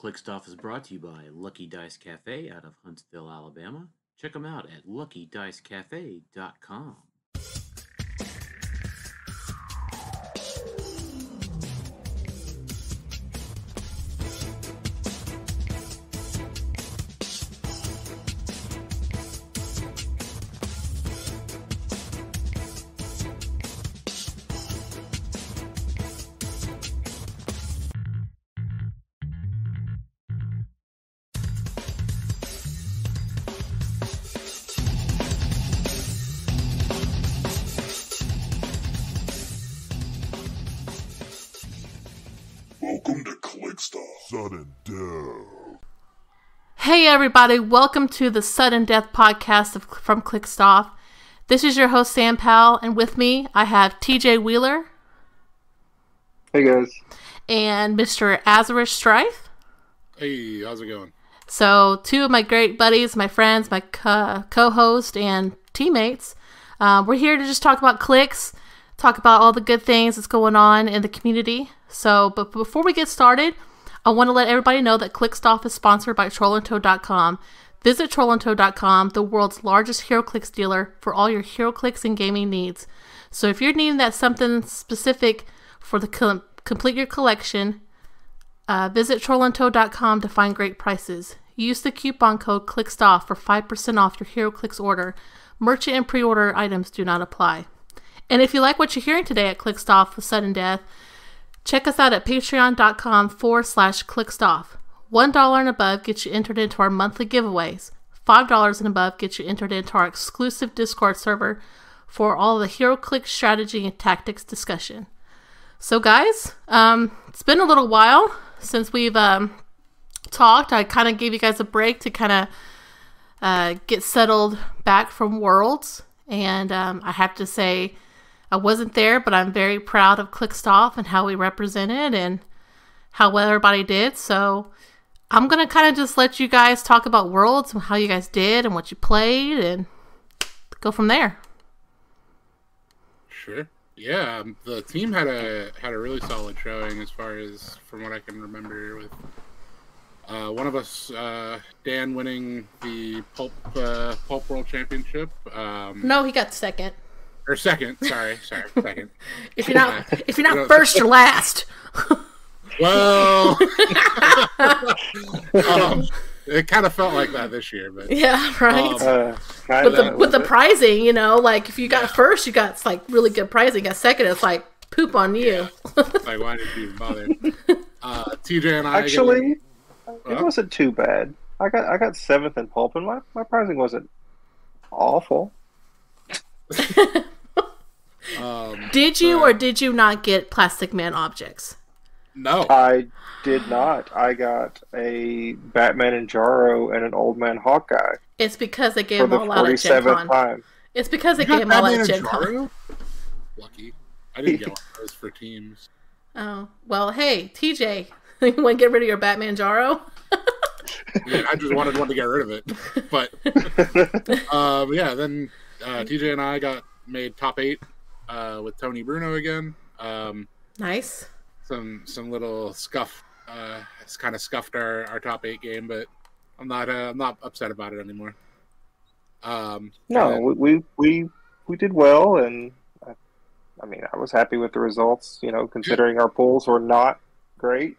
Clixed Off is brought to you by Lucky Dice Cafe out of Huntsville, Alabama. Check them out at luckydicecafe.com. Hey, everybody, welcome to the Sudden Death podcast of, from Clixed Off. This is your host, Sam Powell, and with me, I have TJ Wheeler Hey guys. and Mr. Azarish Strife. Hey, how's it going? So, two of my great buddies, my friends, my co host, and teammates. Uh, we're here to just talk about clicks, talk about all the good things that's going on in the community. So, but before we get started, I want to let everybody know that Clixed Off is sponsored by TrollandToad.com. Visit TrollandToad.com, the world's largest HeroClix dealer, for all your HeroClix and gaming needs. So, if you're needing that something specific for the co- complete your collection, uh, visit trollandtoad.com to find great prices. Use the coupon code CLIXEDOFF for 5% off your HeroClix order. Merchant and pre order items do not apply. And if you like what you're hearing today at Clixed Off with Sudden Death, check us out at patreon.com forward slash ClixedOff. $1 and above gets you entered into our monthly giveaways. $5 and above gets you entered into our exclusive Discord server for all the HeroClix strategy and tactics discussion. So, guys, um, it's been a little while since we've um, talked. I kind of gave you guys a break to kind of uh, get settled back from Worlds, and um, I have to say, I wasn't there, but I'm very proud of Clixed Off and how we represented and how well everybody did. So, I'm gonna kind of just let you guys talk about Worlds and how you guys did and what you played, and go from there. Sure. Yeah, um, the team had a had a really solid showing as far as from what I can remember. With uh, one of us, uh, Dan, winning the pulp uh, pulp world championship. Um, No, he got second. Or second. Sorry, sorry, second. If you're not, if you're You not know, first, you're last. Well, um, it kind of felt like that this year, but yeah, right. Um, Uh, with the with the was it? pricing, you know, like if you got first, you got like really good pricing. Got second, it's like poop on you. like why did you even bother? Uh, TJ and I Actually, it Well. wasn't too bad. I got I got seventh in pulp, and my, my pricing wasn't awful. Um, Did you Uh, or did you not get Plastic Man objects? no, I did not. I got a Batman and Jaro and an Old Man Hawkeye It's because they gave for them the all out at Gen Con. time. It's because they You gave them all Batman at and Gen Con. Lucky. I didn't get one of those for teams. Oh well, hey TJ, you want to get rid of your Batman Jaro? Yeah, I just wanted one to get rid of it. But um, yeah, then uh, TJ and I got made top eight uh, with Tony Bruno again. Um, Nice. some some little scuff. Uh, it's kind of scuffed our, our top eight game, but I'm not uh, I'm not upset about it anymore. Um, No, and we, we we we did well, and I, I mean I was happy with the results. You know, considering our pools were not great.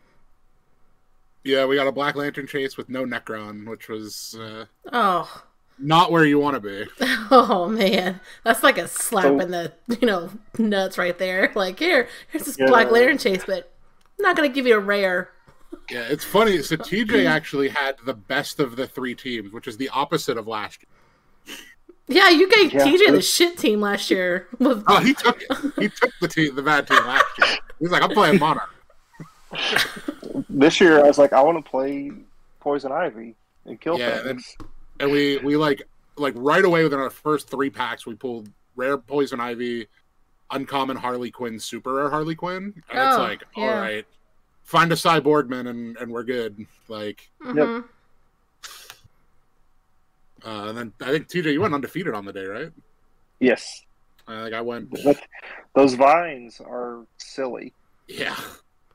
yeah, we got a Black Lantern chase with no Nekron, which was uh, Oh, not where you want to be. oh man, that's like a slap So- in the you know nuts right there. Like here, here's this Yeah. Black Lantern chase, but I'm not gonna give you a rare. Yeah, it's funny. So TJ actually had the best of the three teams, which is the opposite of last year. Yeah, you gave Yeah. TJ the shit team last year. With, Oh, he took it. He took the team, the bad team last year. He's like, I'm playing Monarch. This year, I was like, I want to play Poison Ivy and kill Yeah, things. And we we like like right away within our first three packs, we pulled rare Poison Ivy, uncommon Harley Quinn, super rare Harley Quinn, and it's Oh, like, yeah. all right, find a cyborgman and and we're good. Like, Mhm. uh, and then I think TJ, you went undefeated on the day, right? Yes, Uh, like I went, those vines are silly. yeah.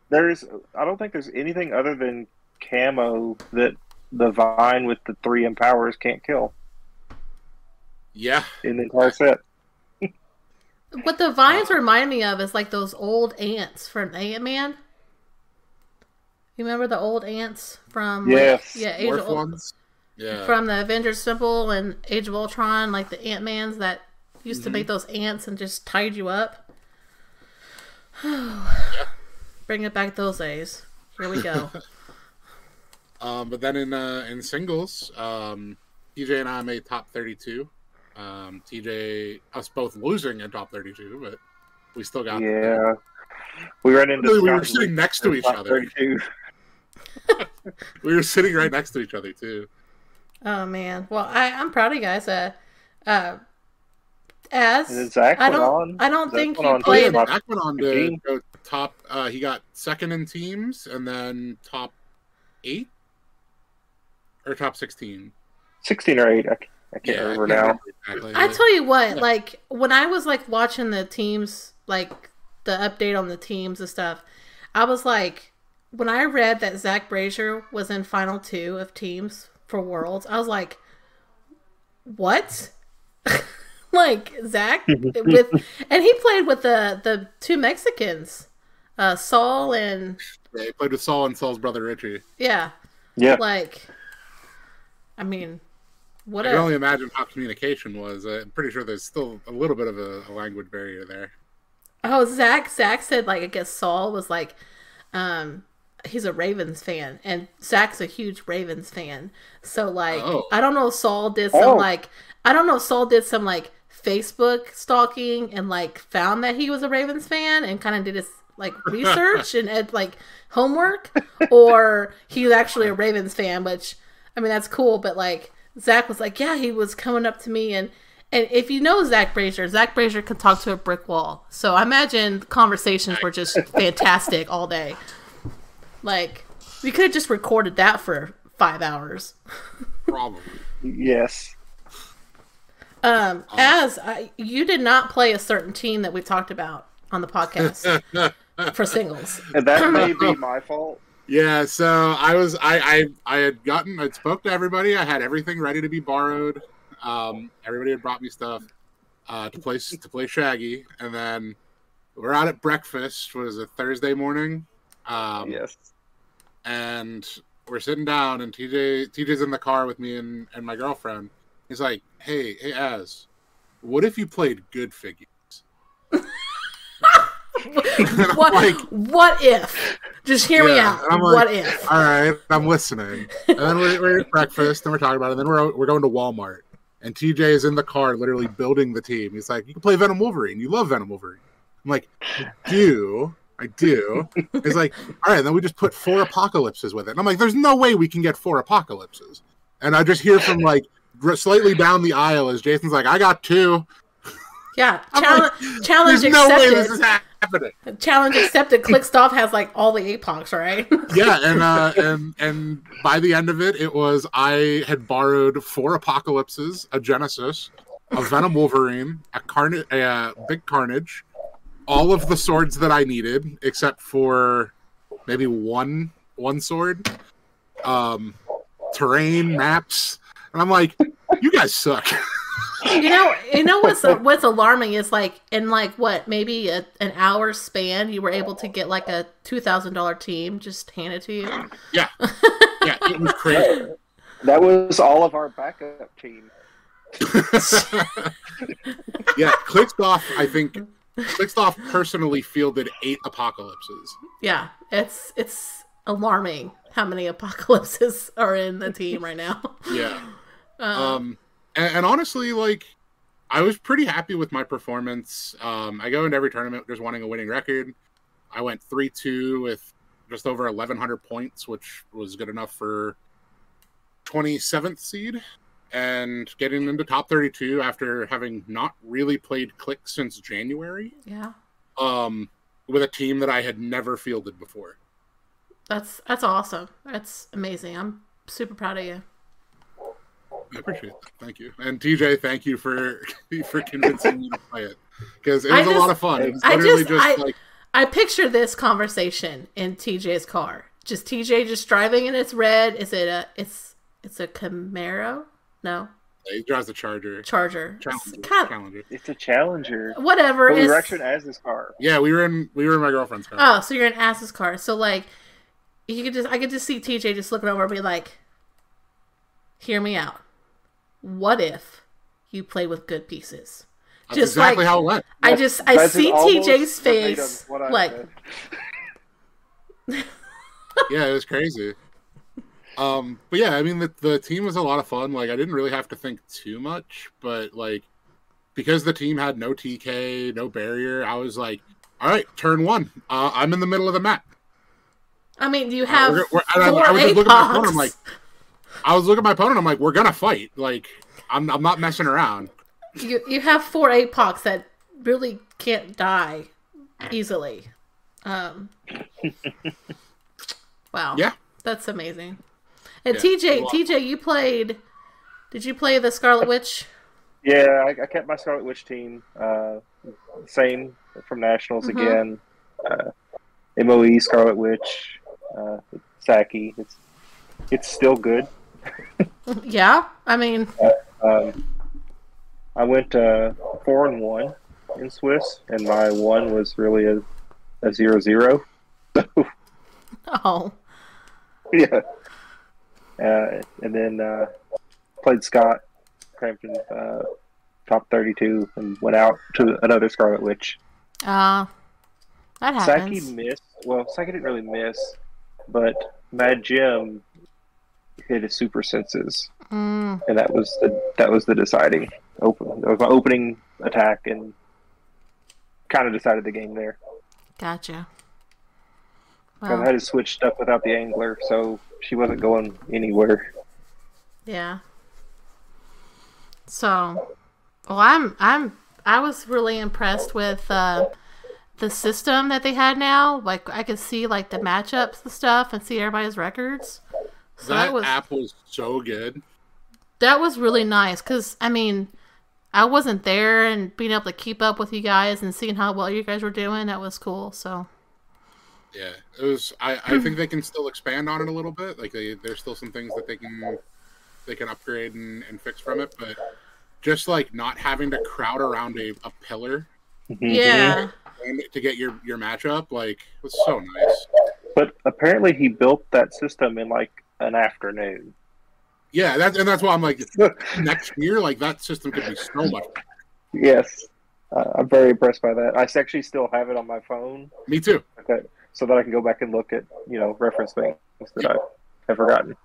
There's, I don't think there's anything other than camo that the vine with the three empowers can't kill Yeah, in the entire set. What the vines remind me of is like those old ants from Ant Man. You remember the old ants from like, Yes. yeah, Age Dwarf of, ones. Yeah, from the Avengers Assemble and Age of Ultron, like the Ant Mans that used to mm-hmm. make those ants and just tied you up. Bring it back those days. Here we go. Um, but then in uh, in singles, um, TJ and I made top 32. Um, TJ, us both losing in top 32, but we still got. Yeah. We ran into Really, we were sitting next to each other. We were sitting right next to each other too. oh man. Well, I I'm proud of you guys. Uh, uh, as And then Zach I don't on. I don't Zach think went you on Oh, yeah, played. top Zach went on to go top. Uh, he got second in teams, and then top eight or top 16. 16 or 8. I can't Yeah, I remember can't now. remember exactly. I tell you what, Yeah. like when I was like watching the teams, like the update on the teams and stuff, I was like, when I read that Zach Brazier was in final two of teams for Worlds, I was like, what? like Zach with, and he played with the the two Mexicans, uh, Saul and Yeah, he played with Saul and Saul's brother Richie. yeah, Yeah. like, I mean, what I can a only imagine how communication was. I'm pretty sure there's still a little bit of a, a language barrier there. Oh, Zach. Zach said like I guess Saul was like, um, he's a Ravens fan, and Zach's a huge Ravens fan. So like, Oh. I don't know if Saul did some Oh. like, I don't know if Saul did some like Facebook stalking and like found that he was a Ravens fan and kind of did his like research and like homework, or he was actually a Ravens fan. Which I mean, that's cool, but like Zach was like, yeah, he was coming up to me and. And if you know Zach Brazier, Zach Brazier can talk to a brick wall. So I imagine conversations were just fantastic all day. Like, we could have just recorded that for five hours. Probably. Yes. Um, as I, you did not play a certain team that we've talked about on the podcast for singles. And that may be my fault. Yeah, so I was I I I had gotten I spoke to everybody. I had everything ready to be borrowed. Um, everybody had brought me stuff uh, to play to play Shaggy, and then we're out at breakfast. Was it Thursday morning? Um, yes. and we're sitting down, and TJ TJ's in the car with me and and my girlfriend. He's like, "Hey, hey, Az, what if you played good figures?" What, like- what if? Just hear me out. I'm like, what if? All right, I'm listening. And then we're, we're at breakfast and we're talking about it. And then we're we're going to Walmart. And TJ is in the car, literally building the team. He's like, "You can play Venom Wolverine. You love Venom Wolverine." I'm like, "I do, I do." He's like, "All right." Then we just put four apocalypses with it. And I'm like, "There's no way we can get four apocalypses." And I just hear from like slightly down the aisle as Jason's like, "I got two. Yeah. Challenge, challenge There's no way this accepted. is happening. challenge accepted. Clixed Off has like all the apocs, right? yeah, and uh, and and by the end of it, it was I had borrowed four apocalypses, a Genesis, a Venom Wolverine, a Carnage, a uh, Big Carnage, all of the swords that I needed, except for maybe one one sword, um, terrain maps, and I'm like, you guys suck. You know, you know what's what's alarming is like in like what maybe a, an hour span you were able to get like a two thousand dollar team just handed to you. yeah, yeah, it was crazy. That was all of our backup team. yeah, Clixed Off, I think Clixed Off personally fielded eight apocalypses. Yeah, it's it's alarming how many apocalypses are in the team right now. Yeah. Um, Um, and, and honestly, like, I was pretty happy with my performance. Um, I go into every tournament just wanting a winning record. I went three two with just over eleven hundred points, which was good enough for twenty seventh seed, and getting into top thirty two after having not really played Click since January. yeah, Um, with a team that I had never fielded before. that's that's awesome. That's amazing. I'm super proud of you. I appreciate that. Thank you. And TJ, thank you for for convincing me to play it because it I was a lot of fun. It was I literally just- just, I- like I picture this conversation in TJ's car. just TJ just driving and it's red? Is it a it's it's a Camaro? No, He drives the Charger. Charger. Challenger. It's kind of- Challenger. It's a Challenger. whatever. But we were it's- actually in Az's car. Yeah, we were in we were in my girlfriend's car. Oh, so you're in Az's car. So like, you could just I could just see TJ just looking over and be like, "Hear me out. What if you play with good pieces?" That's just exactly like- how it went. I just I That's see TJ's face like, yeah, it was crazy. Um, but yeah, I mean the the team was a lot of fun. Like I didn't really have to think too much, but like because the team had no TK, no barrier, I was like, all right, turn one. Uh, I'm in the middle of the map. I mean, do you have We're- we're- and I, four I was just looking at my opponent. I'm like, I was looking at my opponent. I'm like, we're gonna fight. Like I'm I'm not messing around. you you have four APOCs that really can't die easily. Um, wow. Yeah. That's amazing. And Yeah, TJ, TJ, you played. Did you play the Scarlet Witch? Yeah, I, I kept my Scarlet Witch team. Uh, same from Nationals Mhm. again. Uh, MOE Scarlet Witch, uh, Saki. It's it's still good. yeah. I mean, Um, I went uh, four and one in Swiss, and my one was really a, a zero zero. oh, yeah. Uh, and then uh, played Scott Crampton, uh, top thirty two, and went out to another Scarlet Witch. uh, that Saki happens. missed. Well, Saki didn't really miss, but Mad Jim hit his super senses, Mm, and that was the that was the deciding open. That was my opening attack, and kind of decided the game there. Gotcha. 'Cause I had to switch stuff without the angler, so she wasn't going anywhere. yeah. So, well, I'm I'm I was really impressed with uh, the system that they had now. Like, I could see like the matchups and stuff, and see everybody's records. So that that was app was so good. that was really nice because I mean, I wasn't there and being able to keep up with you guys and seeing how well you guys were doing. That was cool. So Yeah, it was. I, I think they can still expand on it a little bit. Like they, there's still some things that they can they can upgrade and, and fix from it. But just like not having to crowd around a, a pillar mm-hmm. yeah, to get your your matchup, like was so nice. But apparently, he built that system in like an afternoon. Yeah, that's and that's why I'm like next year, like that system could be so much. yes, uh, I'm very impressed by that. I actually still have it on my phone, Me too. okay, so that I can go back and look at you know reference things that I have forgotten.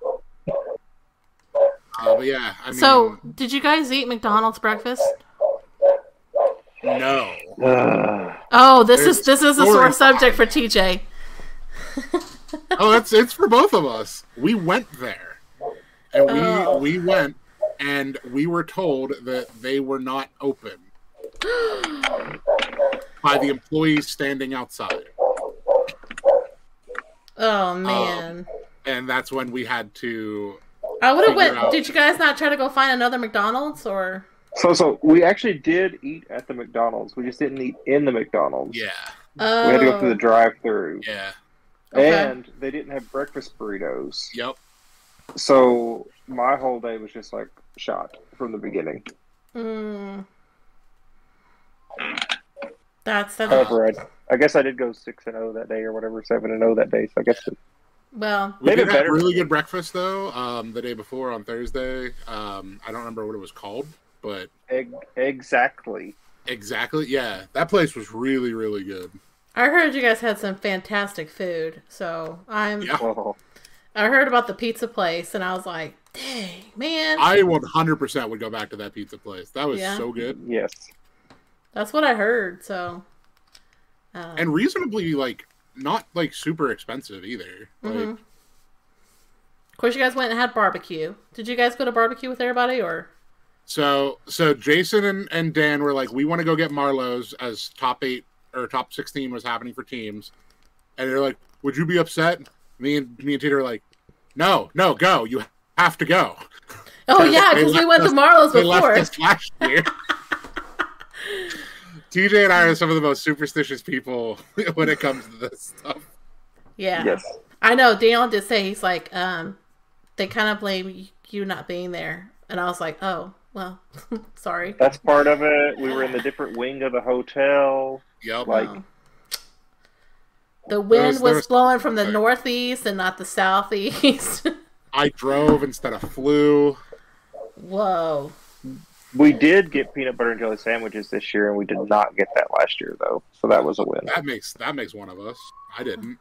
Uh, but yeah, I mean, So, did you guys eat McDonald's breakfast? no. Uh, Oh, this is this is a sore subject for TJ. Oh, it's it's for both of us. We went there, and we Oh. we went, and we were told that they were not open by the employees standing outside, Oh um, man, and that's when we had to. I would have went. out- Did you guys not try to go find another McDonald's or? so, so we actually did eat at the McDonald's. We just didn't eat in the McDonald's. Yeah, Oh, We had to go through the drive-through, yeah, Okay. and they didn't have breakfast burritos. yep. So my whole day was just like shot from the beginning. Mm. That's that's However, I, I guess I did go six and zero that day, or whatever, seven and zero that day. So I guess it, well. We Made did have really good breakfast though. Um, the day before on Thursday. Um, I don't remember what it was called, but egg, exactly. exactly, yeah, that place was really really good. I heard you guys had some fantastic food, so I'm. Yeah. I heard about the pizza place, and I was like, "Dang, man!" I 100% would go back to that pizza place. That was Yeah. so good. yes. That's what I heard. So, um, and reasonably like not like super expensive either. Like Mhm. of course, you guys went and had barbecue. Did you guys go to barbecue with everybody, or? so so Jason and, and Dan were like, we want to go get Marlowe's as top eight or top sixteen was happening for teams, and they're like, would you be upset? Me and me and Tita are like, no, no, go. You have to go. Oh yeah, because we went us- to Marlowe's before. left us last year. TJ and I are some of the most superstitious people when it comes to this stuff. Yeah. Yes. I know Daniel did say he's like, um, they kind of blame you not being there, and I was like, oh well, sorry. That's part of it. We were in the different wing of the hotel. Yep. Like-. The wind was- was, there was- blowing from the northeast and not the southeast. I drove instead of flew. Whoa. We did get peanut butter and jelly sandwiches this year, and we did not get that last year though. So that was a win. That makes that makes one of us. I didn't.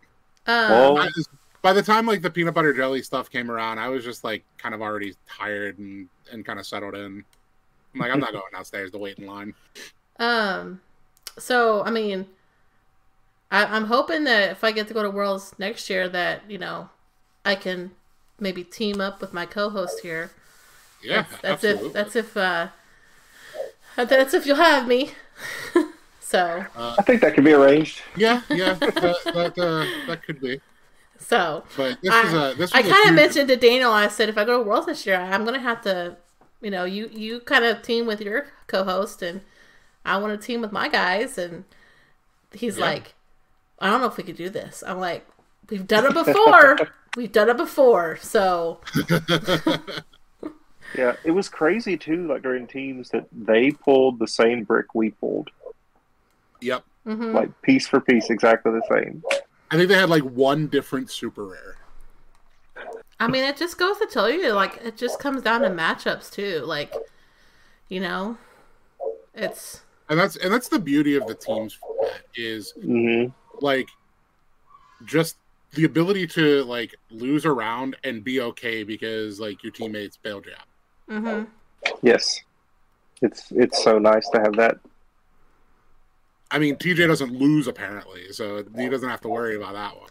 Um, Well- I just, by the time like the peanut butter jelly stuff came around, I was just like kind of already tired and and kind of settled in. I'm like, I'm not going downstairs to wait in line. Um, so I mean, I, I'm hoping that if I get to go to Worlds next year, that you know, I can maybe team up with my co-host here. Yeah, that's, that's if that's if uh, that's if you'll have me. so I think that could be arranged. yeah, yeah, that that, uh, that could be. so But this I, is a this. I kind of mentioned to Daniel. I said if I go to Worlds this year, I'm gonna have to, you know, you you kind of team with your co-host, and I want to team with my guys. And he's Yeah. like, I don't know if we could do this. I'm like, we've done it before. we've done it before. So Yeah, it was crazy too. Like during teams that they pulled the same brick we pulled, Yep, mhm. like piece for piece, exactly the same. I think they had like one different super rare. I mean, it just goes to tell you, like, it just comes down to matchups too. Like, you know, it's And that's and that's the beauty of the teams format is hmm like just the ability to like lose a round and be okay because like your teammates bailed you out. hmm Yes, it's it's so nice to have that. I mean, TJ doesn't lose apparently, so he doesn't have to worry about that one.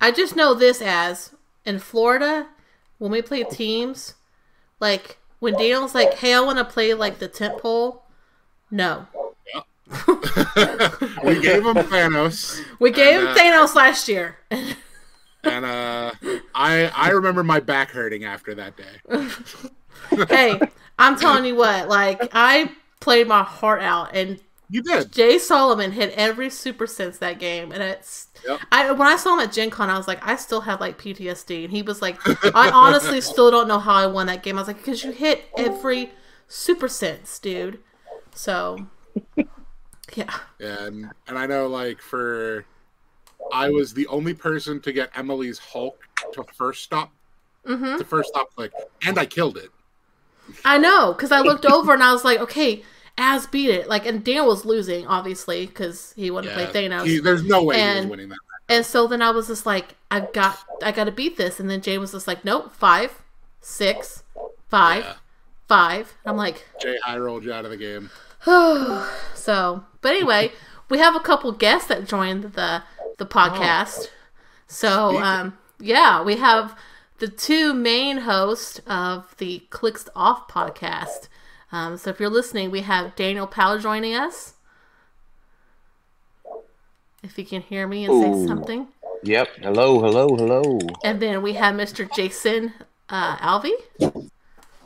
I just know this as in Florida when we play teams, like when Daniel's like, "Hey, I want to play like the tent pole," no, we gave him Thanos, we gave And, him uh, Thanos last year. and uh, I I remember my back hurting after that day. hey, I'm telling you what, like I played my heart out, and You did. Jay Solomon hit every super sense that game, and it's. Yep. I when I saw him at Gen Con, I was like, I still have like PTSD, and he was like, I honestly still don't know how I won that game. I was like, because you hit every super sense, dude. So, yeah, And and I know like for I was the only person to get Emily's Hulk to first stop hmm to first stop click, and I killed it. I know because I looked over and I was like, okay, Az beat it. Like, and Daniel was losing obviously because he wanted to play Thanos. he- there's no way he And- was winning that. And so then I was just like, I got, I got to beat this. And then Jay was just like, nope, five, six, five, Yeah. Five. I'm like, Jay high rolled you out of the game. so. But anyway, we have a couple guests that joined the the podcast. So um, yeah, we have the two main hosts of the Clixed Off podcast. Um, so if you're listening, we have Daniel Powell joining us. If you can hear me and say something. Yep. Hello, hello, hello. And then we have Mr. Jason uh, Alvey.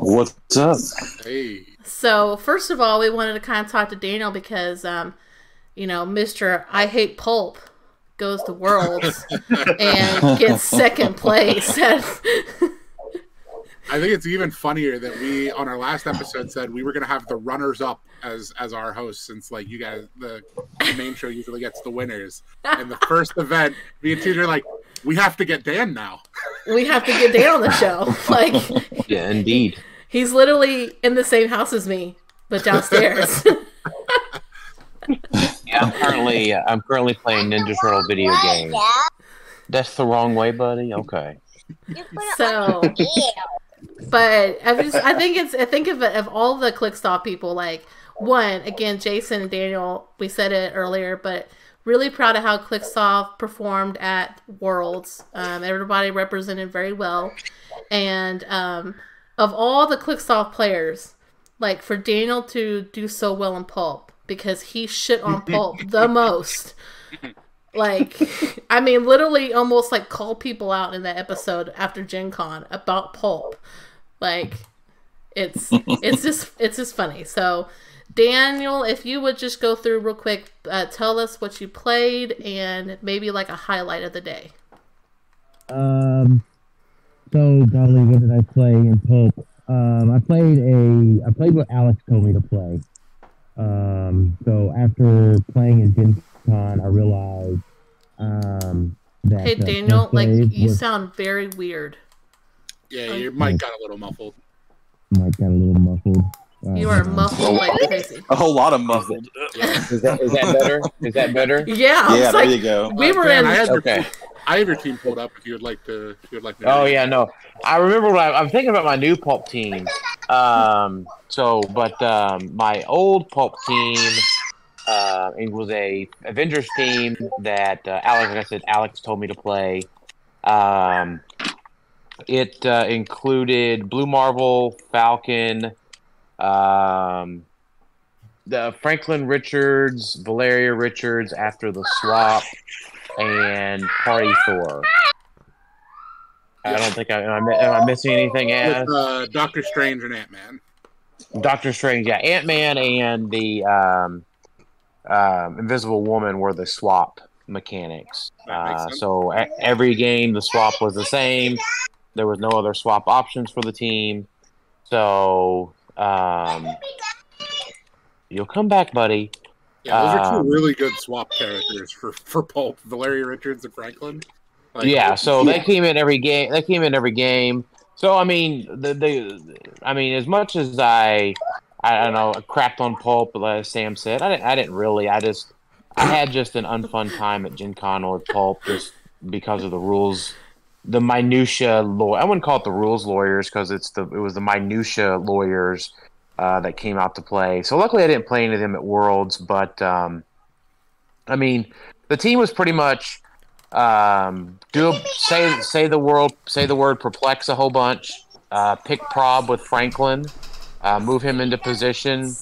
What's up? Hey, So first of all, we wanted to kind of talk to Daniel because, um, you know, Mister I Hate Pulp goes to Worlds and gets second place. I think it's even funnier that we on our last episode said we were gonna have the runners up as as our hosts since like you guys the main show usually gets the winners. And the first event, me and TJ are like, we have to get Dan now. we have to get Dan on the show. Like Yeah, indeed. He's literally in the same house as me, but downstairs. Yeah, I'm currently I'm currently playing Ninja Turtle video game. That's the wrong way, buddy. Okay. so, but I just I think it's I think of of all the Clixed Off people like one again Jason and Daniel we said it earlier but really proud of how Clixed Off performed at Worlds um, everybody represented very well and um, of all the Clixed Off players like for Daniel to do so well in Pulp because he shit on Pulp the most. Like I mean literally almost like call people out in that episode after Gen Con about Pulp. Like it's it's just it's just funny. So Daniel if you would just go through real quick uh, tell us what you played and maybe like a highlight of the day. Um, so golly, what did I play in Pulp? Um, I played a I played what Alex told me to play. Um, so after playing in Gen Con, I realized um, that Hey uh, Daniel, like you was- sound very weird. Yeah, your mic got a little muffled. might got a little muffled. Uh, You are hold on. muffled like crazy. A whole lot of muffled. Is that is that better? Is that better? Yeah, Yeah, was there like, you go. we Uh, were Dan, in. I, had your, Okay. I have your team pulled up if you would like to. If you would like to. Oh yeah, no. I remember when I, I'm thinking about my new pulp team. Um, so, but um, my old pulp team, uh, it was a Avengers team that uh, Alex, like I said, Alex told me to play. Um, it uh, included Blue Marvel, Falcon, um, the Franklin Richards, Valeria Richards after the swap, and Party Thor. I don't think I am. I, am I missing anything? As uh, Doctor Strange and Ant Man. Doctor Strange, yeah, Ant Man and the um, um, Invisible Woman were the swap mechanics. Uh, so e- every game the swap was the same. There was no other swap options for the team. So um, you'll come back, buddy. Yeah, those are Um, two really good swap characters for for Pulp, Valeria Richards and Franklin. Like, yeah, so they came in every game. They came in every game. So I mean, the, the I mean, as much as I, I don't know, crapped on Pulp, as Sam said, I didn't. I didn't really. I just, I had just an unfun time at Gen Con with Pulp just because of the rules, the minutia law. I wouldn't call it the rules lawyers because it's the it was the minutia lawyers uh, that came out to play. So luckily, I didn't play any of them at Worlds, but um, I mean, the team was pretty much um, do a, say say the world say the word perplex a whole bunch. Uh, pick prob with Franklin, uh, move him into position.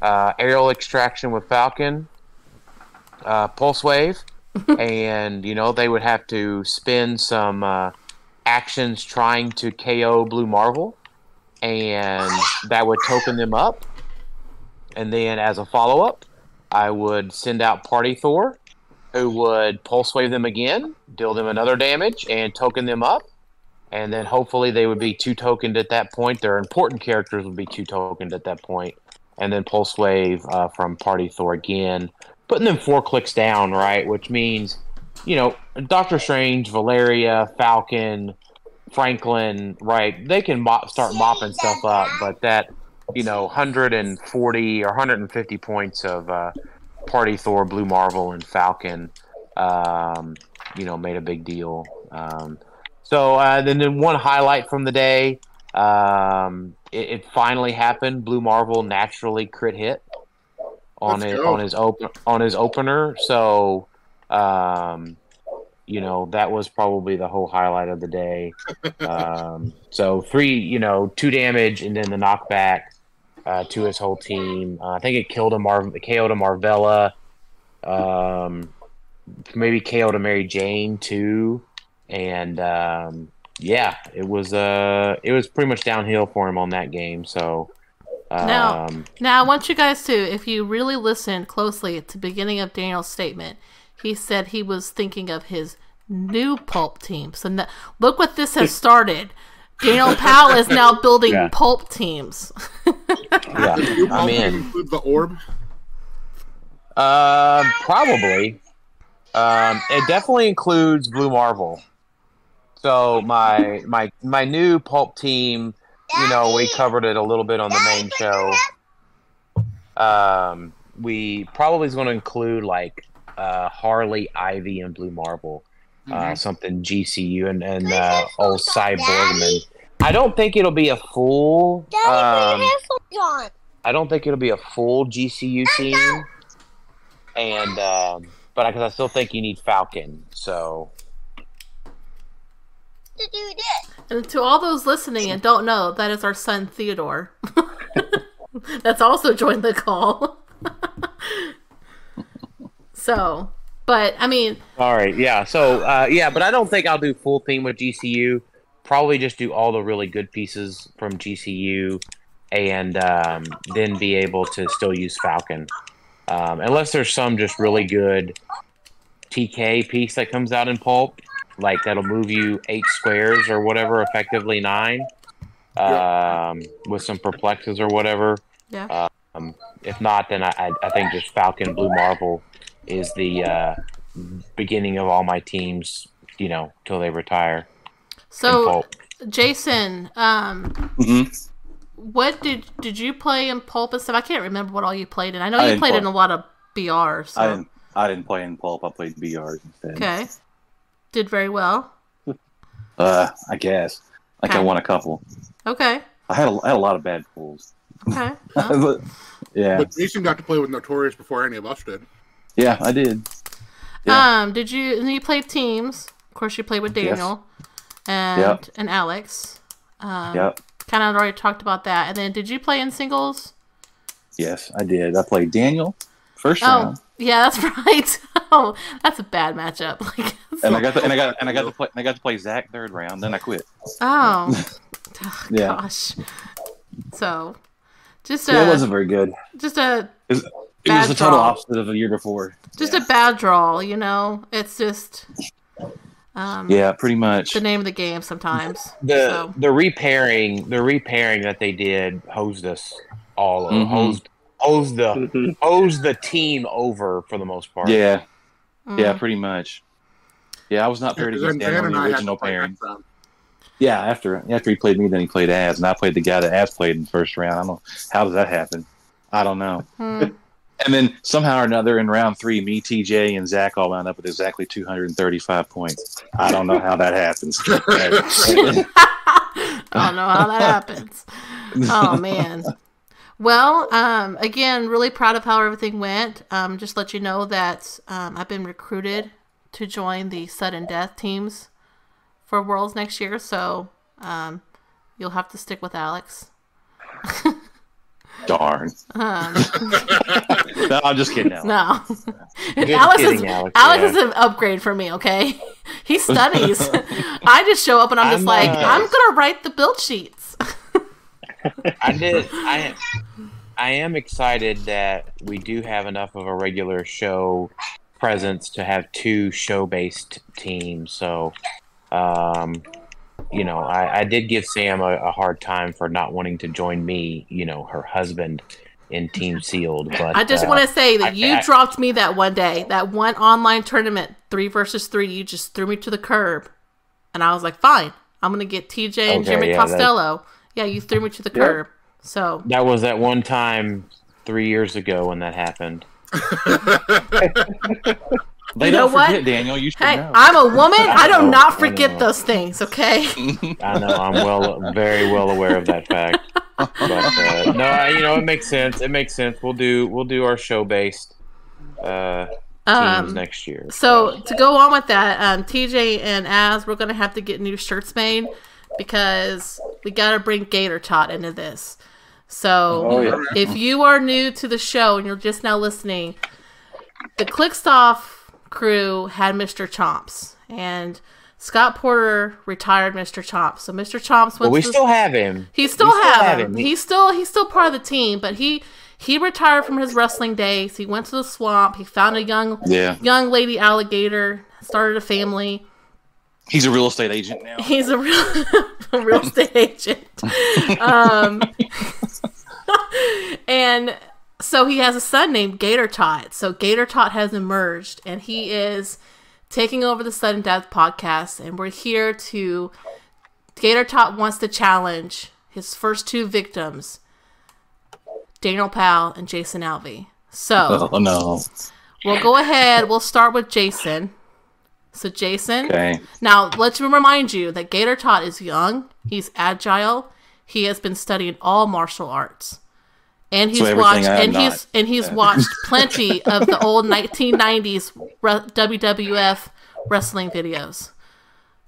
Uh, aerial extraction with Falcon, uh, pulse wave, and you know they would have to spend some uh, actions trying to KO Blue Marvel, and that would token them up. And then as a follow up, I would send out Party Thor, who would pulse wave them again, deal them another damage, and token them up. And then hopefully they would be two tokened at that point. Their important characters would be two tokened at that point. And then pulse wave uh, from Party Thor again, putting them four clicks down, right? Which means, you know, Doctor Strange, Valeria, Falcon, Franklin, right? They can mop, start mopping stuff up, but that, you know, 140 or 150 points of uh, Party Thor, Blue Marvel, and Falcon, um, you know, made a big deal. Um, so uh, then, then one highlight from the day, um, it, it finally happened. Blue Marvel naturally crit hit on Let's it go. on his open on his opener. So, um, you know, that was probably the whole highlight of the day. um, so three, you know, two damage and then the knockback uh, to his whole team. Uh, I think it killed a Mar- KO'd a Marvella. Um, maybe KO'd a Mary Jane too. And um, yeah, it was uh, it was pretty much downhill for him on that game. So um, Now- Now, I want you guys to, if you really listened closely at the beginning of Daniel's statement, he said he was thinking of his new pulp team. So no, look what this has started. Daniel Powell is now building Yeah. pulp teams. yeah, Does your I'm Pulp in. include the orb. Um, probably. Um, it definitely includes Blue Marvel. So my my my new pulp team, you know, we covered it a little bit on the main show. Um, we probably is going to include like uh, Harley, Ivy, and Blue Marvel, uh, something GCU and and uh, old Cyborgman. I don't think it'll be a full. Um, I don't think it'll be a full GCU team, and um, but because I still think you need Falcon. So and to all those listening and don't know, that is our son Theodore. That's also joined the call. so, but I mean, all right, yeah. So uh, yeah, but I don't think I'll do full theme with GCU. Probably just do all the really good pieces from GCU, and um, then be able to still use Falcon, um, unless there's some just really good TK piece that comes out in pulp. Like that'll move you eight squares or whatever, effectively nine, um, with some perplexes or whatever. Yeah. Um, if not, then I, I, I think just Falcon Blue Marvel is the uh, beginning of all my teams. You know, till they retire. So, Jason, um, Mhm. what did did you play in Pulp and stuff? I can't remember what all you played in. I know I you played play- in a lot of BRs. So. I didn't. I didn't play in pulp. I played BRs instead. Okay. Did very well. Uh, I guess. Like I Okay. won a couple. Okay. I had a, I had a lot of bad pulls. Okay. Well, But, yeah, But Jason got to play with Notorious before any of us did. yeah, I did. Yeah. Um, did you and you played teams? Of course you played with Yes. Daniel and Yep. and Alex. Um Yep. kind of already talked about that. And then did you play in singles? Yes, I did. I played Daniel first Oh, round, yeah, that's right. Oh, that's a bad matchup. Like, and I got the, and I got and I got to play and I got to play Zach third round. Then I quit. oh, oh, Yeah. gosh. So, just Yeah, it wasn't very good. just a It was, it was the total opposite of the year before. just yeah. a bad draw. You know, it's just um, yeah, pretty much. the name of the game sometimes. the so the repairing the repairing that they did hosed us all Mhm. hosed hosed the Mhm. hosed the team over for the most part. Yeah, mm. yeah, pretty much. Yeah, I was not paired Because against Dan Dan on and the I had original pairing. Yeah, after after he played me, then he played Az, and I played the guy that Az played in the first round. I don't know how does that happen. I don't know. Hmm. And then somehow or another in round three, me, TJ, and Zach all wound up with exactly 235 points. I don't know how that happens. I don't know how that happens. Oh man. Well, um, again, really proud of how everything went. Um, just let you know that um, I've been recruited to join the sudden death teams for Worlds next year. So um, you'll have to stick with Alex. Darn. Um, No, I'm just kidding. Alex. no, Good Alex is Alex, Alex yeah. is an upgrade for me. Okay, he studies. I just show up and I'm just I'm, like, uh, I'm gonna write the build sheets. I did. I I am excited that we do have enough of a regular show presence to have two show based teams. So, um, you know, I, I did give Sam a, a hard time for not wanting to join me. You know, her husband in Team Sealed. But I just uh, want to say that I- you I- dropped me that one day, that one online tournament, three versus three. You just threw me to the curb, and I was like, "Fine, I'm gonna get TJ and Okay, Jimmy yeah, that- Costello." Yeah, you threw me to the Yep. curb. So that was that one time three years ago when that happened. They You know don't what? forget, Daniel. You should hey, know. I'm a woman. I do know, not forget those things. Okay. I know. I'm well, very well aware of that fact. But uh, no, I, you know, it makes sense. It makes sense. We'll do we'll do our show based uh, teams Um, next year. So to go on with that, um, TJ and Az, we're gonna have to get new shirts made because we gotta bring Gator Tot into this. So Oh, yeah. if you are new to the show and you're just now listening, the Clixed Off crew had Mr. Chomps and Scott Porter retired Mr. Chomps. So Mr. Chomps but went we to the- still have him. he still we still have, have him. him. He's still he's still part of the team, but he he retired from his wrestling days. He went to the swamp. He found a young yeah, young lady alligator, started a family. He's a real estate agent now. He's a real, a real estate agent. Um, and so he has a son named Gator Tot. So Gator Tot has emerged, and he is taking over the Sudden Death podcast. And we're here to. Gator Tot wants to challenge his first two victims, Daniel Powell and Jason Alvey. So Oh no. we'll go ahead. We'll start with Jason. So Jason, Okay. now, let's remind you that Gator Tot is young. He's agile. He has been studying all martial arts, and he's So watched and he's and he's watched plenty of the old 1990s re- WWF wrestling videos.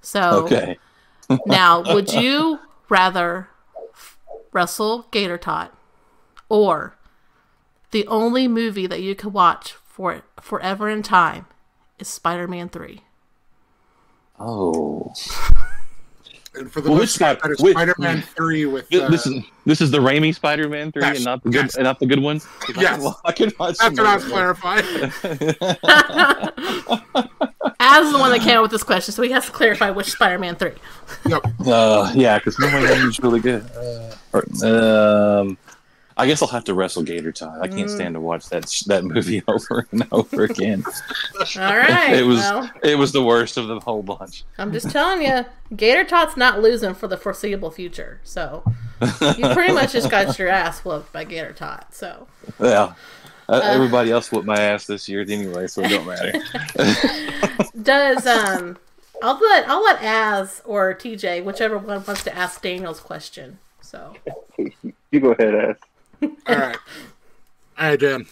So Okay. now, would you rather wrestle Gator Tot, or the only movie that you could watch for forever in time is Spider-Man Three? Oh. And for the Well, most which part, Spi- that is which- Spider-Man three with uh, This is this is the Raimi Spider-Man three, Yes, and not the good, yes. and not the good one. 'Cause I Yes. can I can watch. that's some what I was clarifying. them. Az is the one that came up with this question, so he has to clarify which Spider-Man three. Uh, yeah, because no one is really good. Or, um, I guess I'll have to wrestle Gator Tot. I can't Mm. stand to watch that sh- that movie over and over again. All right. It was- well, It was the worst of the whole bunch. I'm just telling you, Gator Tot's not losing for the foreseeable future. So you pretty much just got your ass whooped by Gator Tot. So Yeah. Uh, everybody else whooped my ass this year anyway, so it don't matter. does um, I'll let I'll let Az or TJ, whichever one wants to ask Daniel's question. So You go ahead, Az. All right. All right, Dan. Um,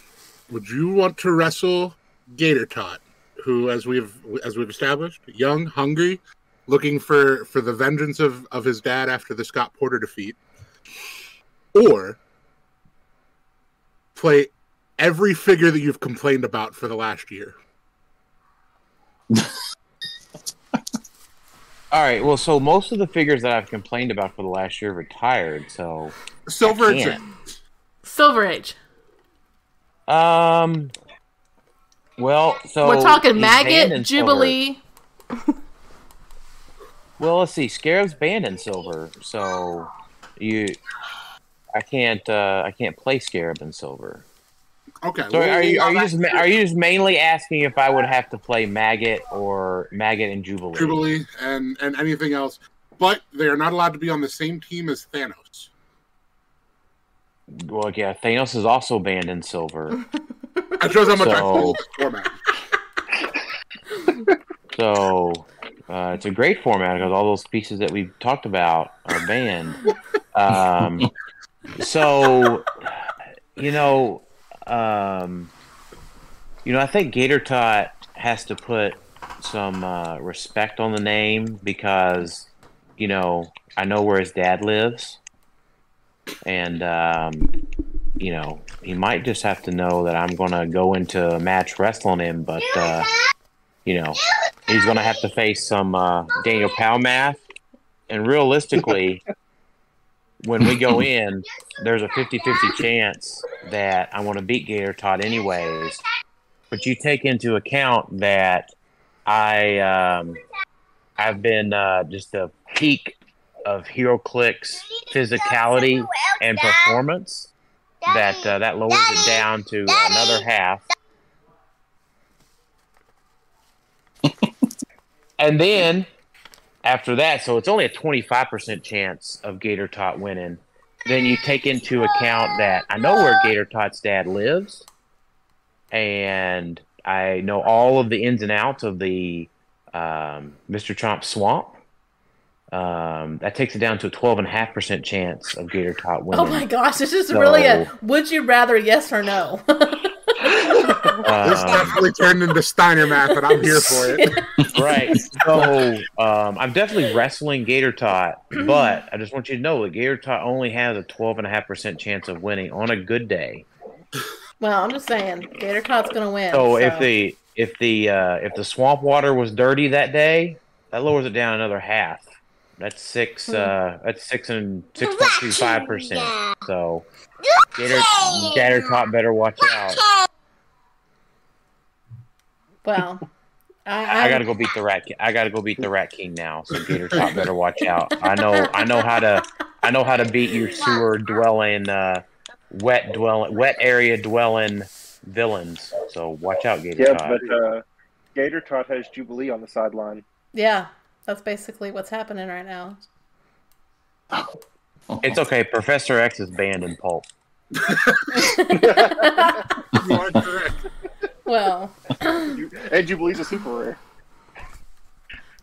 would you want to wrestle Gator Tot, who, as we've as we've established, young, hungry, looking for for the vengeance of of his dad after the Scott Porter defeat, or play every figure that you've complained about for the last year? All right. Well, so most of the figures that I've complained about for the last year retired. So, Silver and can't. Six. Silver Age. um, well, so We're talking Maggot, in silver. Jubilee. Well, let's see. Scarab's banned in silver, so you, I can't, uh, I can't play Scarab in silver. Okay. So are you are you just are you just mainly asking if I would have to play Maggot or Maggot and Jubilee? Jubilee and and anything else? But they are not allowed to be on the same team as Thanos. Well, yeah, Thanos is also banned in silver. That shows how much I So- follow the format. So uh, it's a great format because all those pieces that we've talked about are banned. Um, so you know, um, you know, I think Gator Tot has to put some uh, respect on the name because you know I know where his dad lives, and um, you know he might just have to know that I'm gonna go into a match wrestling him, but. Uh, you know, he's to have to face some uh, Daniel Powell math. And realistically, when we go in, there's a 50 50 chance that I want to beat Gator Tot anyways. But you take into account that I, um, I've been uh, just a peak of HeroClix physicality and performance. That uh, that lowers it down to another half. And then after that, so it's only a 25% chance of Gator Tot winning. Then you take into account that I know where Gator Tot's dad lives, and I know all of the ins and outs of the um, Mr. Chomp Swamp. Um, that takes it down to a 12.5% chance of Gator Tot winning. Oh my gosh, this is really a would you rather yes or no? This Um, definitely turned into Steiner math, and I'm here for it. right. So um, I'm definitely wrestling Gator Tot, but I just want you to know that Gator Tot only has a 12.5% chance of winning on a good day. well, I'm just saying, Gator Tot's gonna win. So if the if the uh, if the swamp water was dirty that day, that lowers it down another half. That's six. Uh, that's six and six point two five percent. So Gator Gator Tot better watch out. well, I, I gotta go beat the rat. Ki- I gotta go beat the rat king now. So Gator Tot better watch out. I know. I know how to. I know how to beat your sewer dwelling, uh, wet dwelling, wet area dwelling villains. So watch out, Gator Yeah, Tot. but uh, Gator Tot has Jubilee on the sideline. Yeah, that's basically what's happening right now. Oh. It's okay. Professor X is banned in pulp. You are correct. Well, and Jubilee's a super rare.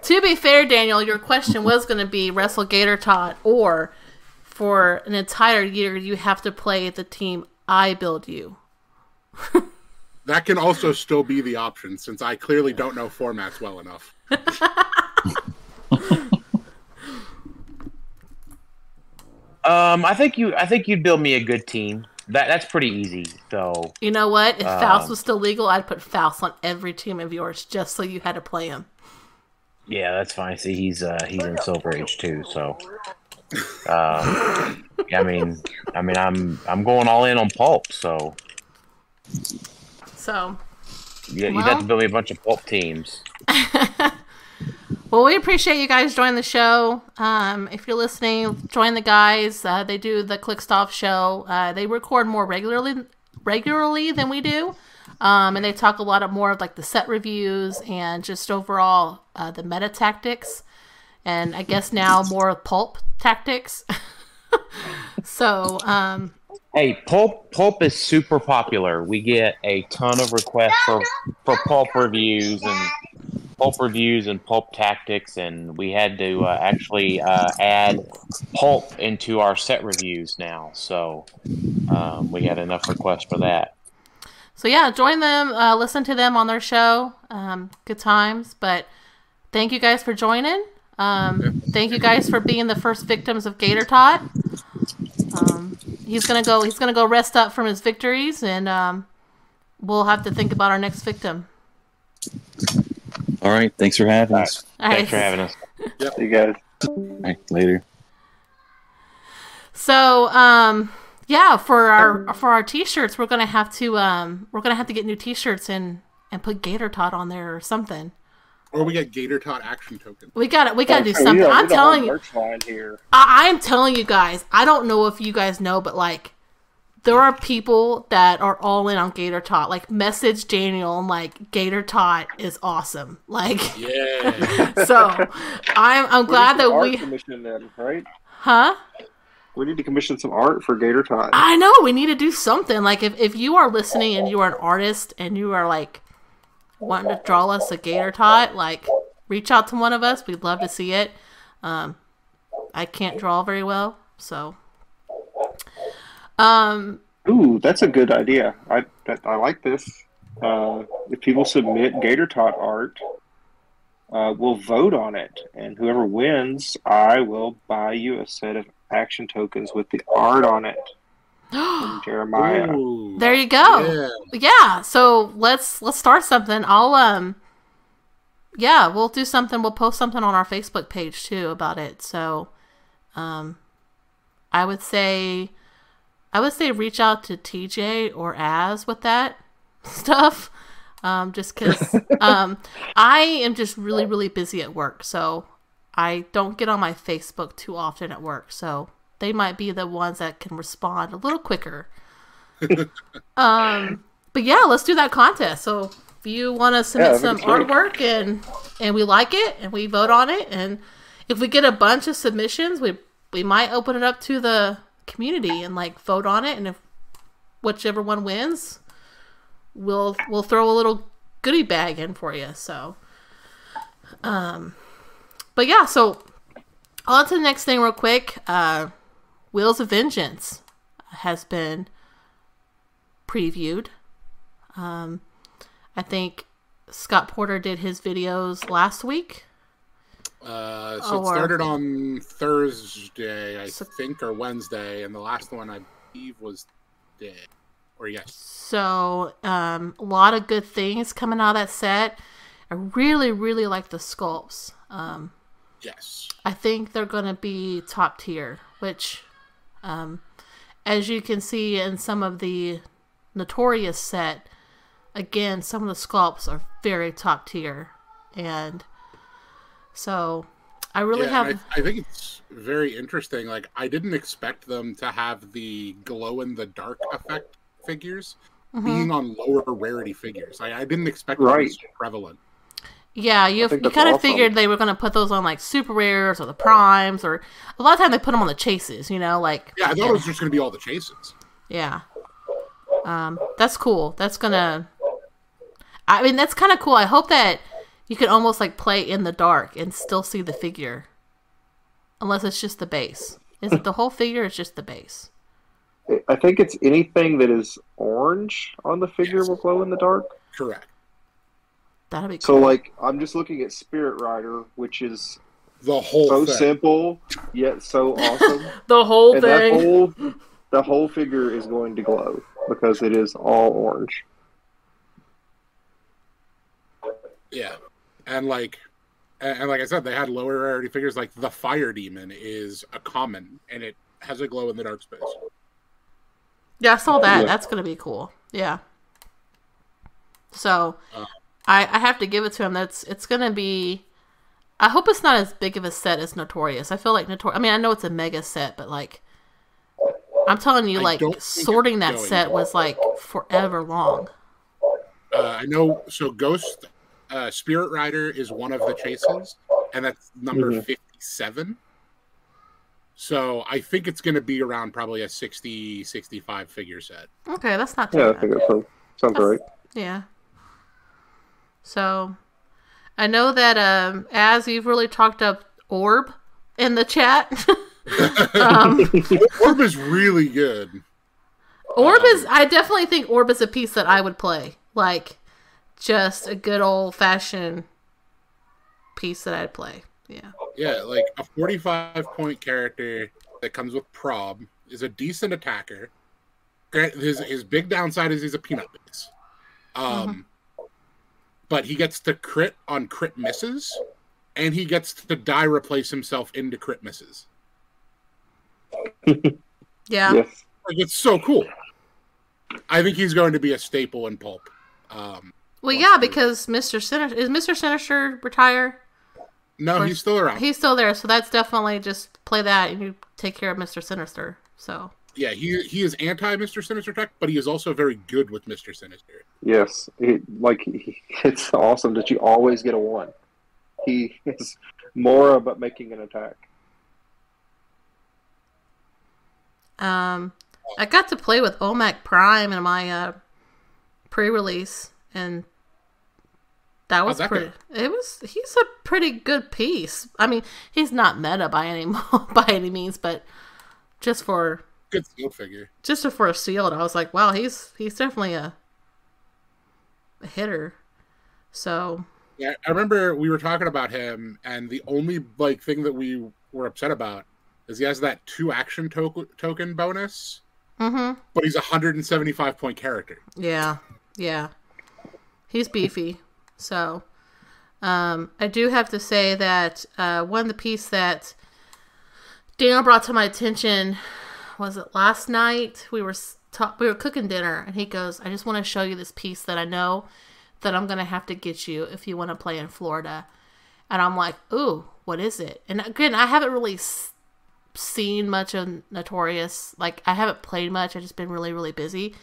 to be fair, Daniel, your question was going to be wrestle Gator Tot, or for an entire year you have to play the team I build you. That can also still be the option, since I clearly don't know formats well enough. Um, I think you. I think you'd build me a good team. That that's pretty easy. So You know what? If Um, Faust was still legal, I'd put Faust on every team of yours just so you had to play him. yeah, that's fine. See, he's uh he's in Silver Age too. So, um, I mean, I mean, I'm I'm going all in on pulp. So So, yeah, you'd have to build me a bunch of pulp teams. well, we appreciate you guys joining the show. Um, if you're listening, join the guys. Uh, they do the Clickstuff show. Uh, they record more regularly regularly than we do. Um, and they talk a lot of more of like the set reviews and just overall uh, the meta tactics, and I guess now more pulp tactics. so um, Hey, pulp pulp is super popular. We get a ton of requests for for pulp reviews and pulp reviews and pulp tactics, and we had to uh, actually uh, add pulp into our set reviews now. So um, we had enough requests for that. So yeah, join them, uh, listen to them on their show. Um, good times. But thank you guys for joining. Um, thank you guys for being the first victims of Gator Tot. Um, he's gonna go. He's gonna go rest up from his victories, and um, we'll have to think about our next victim. All right. Thanks for having us. All right. Thanks for having us. You guys. All right, later. So, um, yeah, for our for our t-shirts, we're gonna have to um, we're gonna have to get new t-shirts and and put Gator Tot on there or something. Or we get Gator Tot action token. We got to We got to do something. don't- I'm telling have you. merch line here. I, I'm telling you guys, I don't know if you guys know, but like, there are people that are all in on Gator Tot. Like, message Daniel and like, Gator Tot is awesome. Like, Yeah. so I'm I'm glad that we, commission them, right? huh? We need to commission some art for Gator Tot. I know we need to do something. Like, if if you are listening and you are an artist and you are like wanting to draw us a Gator Tot, like, reach out to one of us. We'd love to see it. Um, I can't draw very well, so. Um, Ooh, that's a good idea. I that, I like this. Uh, if people submit Gator Tot art, uh, we'll vote on it, and whoever wins, I will buy you a set of action tokens with the art on it Jeremiah. Ooh. there you go. Yeah. yeah so let's let's start something i'll um yeah we'll do something we'll post something on our facebook page too about it so um i would say i would say reach out to tj or az with that stuff um just because um i am just really really busy at work so i don't get on my facebook too often at work so they might be the ones that can respond a little quicker um, but yeah, let's do that contest. So if you want to submit Yeah, some that'd be sweet. artwork and and we like it and we vote on it, and if we get a bunch of submissions, we we might open it up to the community and like vote on it, and if whichever one wins, we'll we'll throw a little goodie bag in for you. So, um, but yeah, so on to the next thing real quick. Uh, Wheels of Vengeance has been previewed. Um, I think Scott Porter did his videos last week. Uh, so Or- it started on Thursday, I So- think, or Wednesday, and the last one I believe was day. Or yes. So, um, a lot of good things coming out of that set. I really, really like the sculpts. Um, Yes. I think they're going to be top tier, which, um, as you can see in some of the Notorious set, again, some of the sculpts are very top tier. And so I really yeah, have. I, I think it's very interesting. Like, I didn't expect them to have the glow in the dark effect figures Mhm. being on lower rarity figures. I, I didn't expect it to Right. be so prevalent. Yeah, you, you kind of awesome. figured they were going to put those on like super rares or the primes, or a lot of time they put them on the chases, you know, like Yeah, I thought it was just going to be all the chases. Yeah. Um, that's cool. That's gonna. I mean, that's kind of cool. I hope that you can almost like play in the dark and still see the figure, unless it's just the base. Is it the whole figure? Or it's just the base. I think it's anything that is orange on the figure Yes. will glow in the dark. Correct. That'd be So, like, I'm just looking at Spirit Rider, which is The whole so thing. simple yet so awesome. the whole and that thing. whole the whole figure is going to glow because it is all orange. Yeah, and like, and, and like I said, they had lower rarity figures. Like the Fire Demon is a common, and it has a glow in the dark space. Yeah, I saw that. Yeah. That's gonna be cool. Yeah. So, Uh. I, I have to give it to him. That's it's gonna be. I hope it's not as big of a set as Notorious. I feel like Notorious. I mean, I know it's a mega set, but like, I'm telling you, I like sorting that set was like forever long. Uh, I know. So Ghost uh, Spirit Rider is one of the chases, and that's number Mhm. fifty-seven. So I think it's going to be around probably a 60, 65 figure set. Okay, that's not too Yeah, I bad. think that sounds, sounds right. Yeah. So, I know that um, as you've really talked up Orb in the chat. um, Orb is really good. Orb Um, is. I definitely think Orb is a piece that I would play. Like, just a good old fashioned piece that I'd play. Yeah. Yeah, like a 45 point character that comes with prob is a decent attacker. Grant- His his big downside is he's a peanut base. Um, but he gets to crit on crit misses, and he gets to die replace himself into crit misses. Yeah. Yes. Like it's so cool. I think he's going to be a staple in pulp. Um, Well, yeah, because Mr. Sinister is Mr. Sinister retire. no, Or- he's still around. He's still there, so that's definitely just play that and you take care of Mr. Sinister. So yeah, he he is anti Mister Sinister Tech, but he is also very good with Mister Sinister. Yes. It, like, he- it's awesome that you always get a one. He is more about making an attack. Um, I got to play with Omac Prime in my uh, pre-release, and that was that pretty. It was. He's a pretty good piece. I mean, he's not meta by any by any means, but just for Good skill figure. just for a sealed, I was like, wow, he's he's definitely a, a hitter. So Yeah, I remember we were talking about him, and the only like thing that we were upset about is he has that two action to- token bonus, mm-hmm. but he's a 175 point character. Yeah, yeah. He's beefy. So, um, I do have to say that uh, one of the piece that Daniel brought to my attention was it last night we were ta- we were cooking dinner and he goes, "I just want to show you this piece that I know that I'm gonna have to get you if you want to play in Florida." And I'm like, "Ooh, what is it?" And again, I haven't really s- seen much of Notorious. Like, I haven't played much. I've just been really, really busy.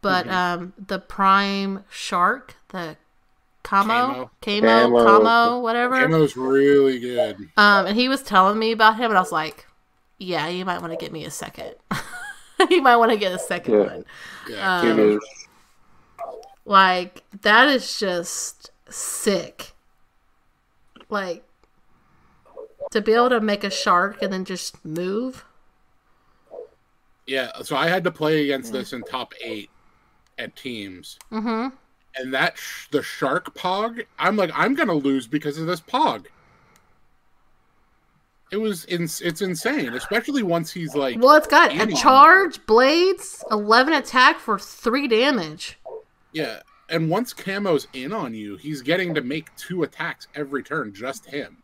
But um, the Prime Shark, the Camo, Camo, Camo. Camo, whatever. Camo's really good. Um, and he was telling me about him, and I was like, "Yeah, you might want to get me a second. you might want to get a second Yeah. one. Yeah, Um, It is. Like that is just sick. Like to be able to make a shark and then just move. yeah. So I had to play against this in top eight at teams, Mm-hmm. And that sh- the shark pog. I'm like, I'm gonna lose because of this pog. It was ins- it's insane, especially once he's like Well, it's got in a charge, blades, eleven attack for three damage. Yeah, and once Camo's in on you, he's getting to make two attacks every turn, just him.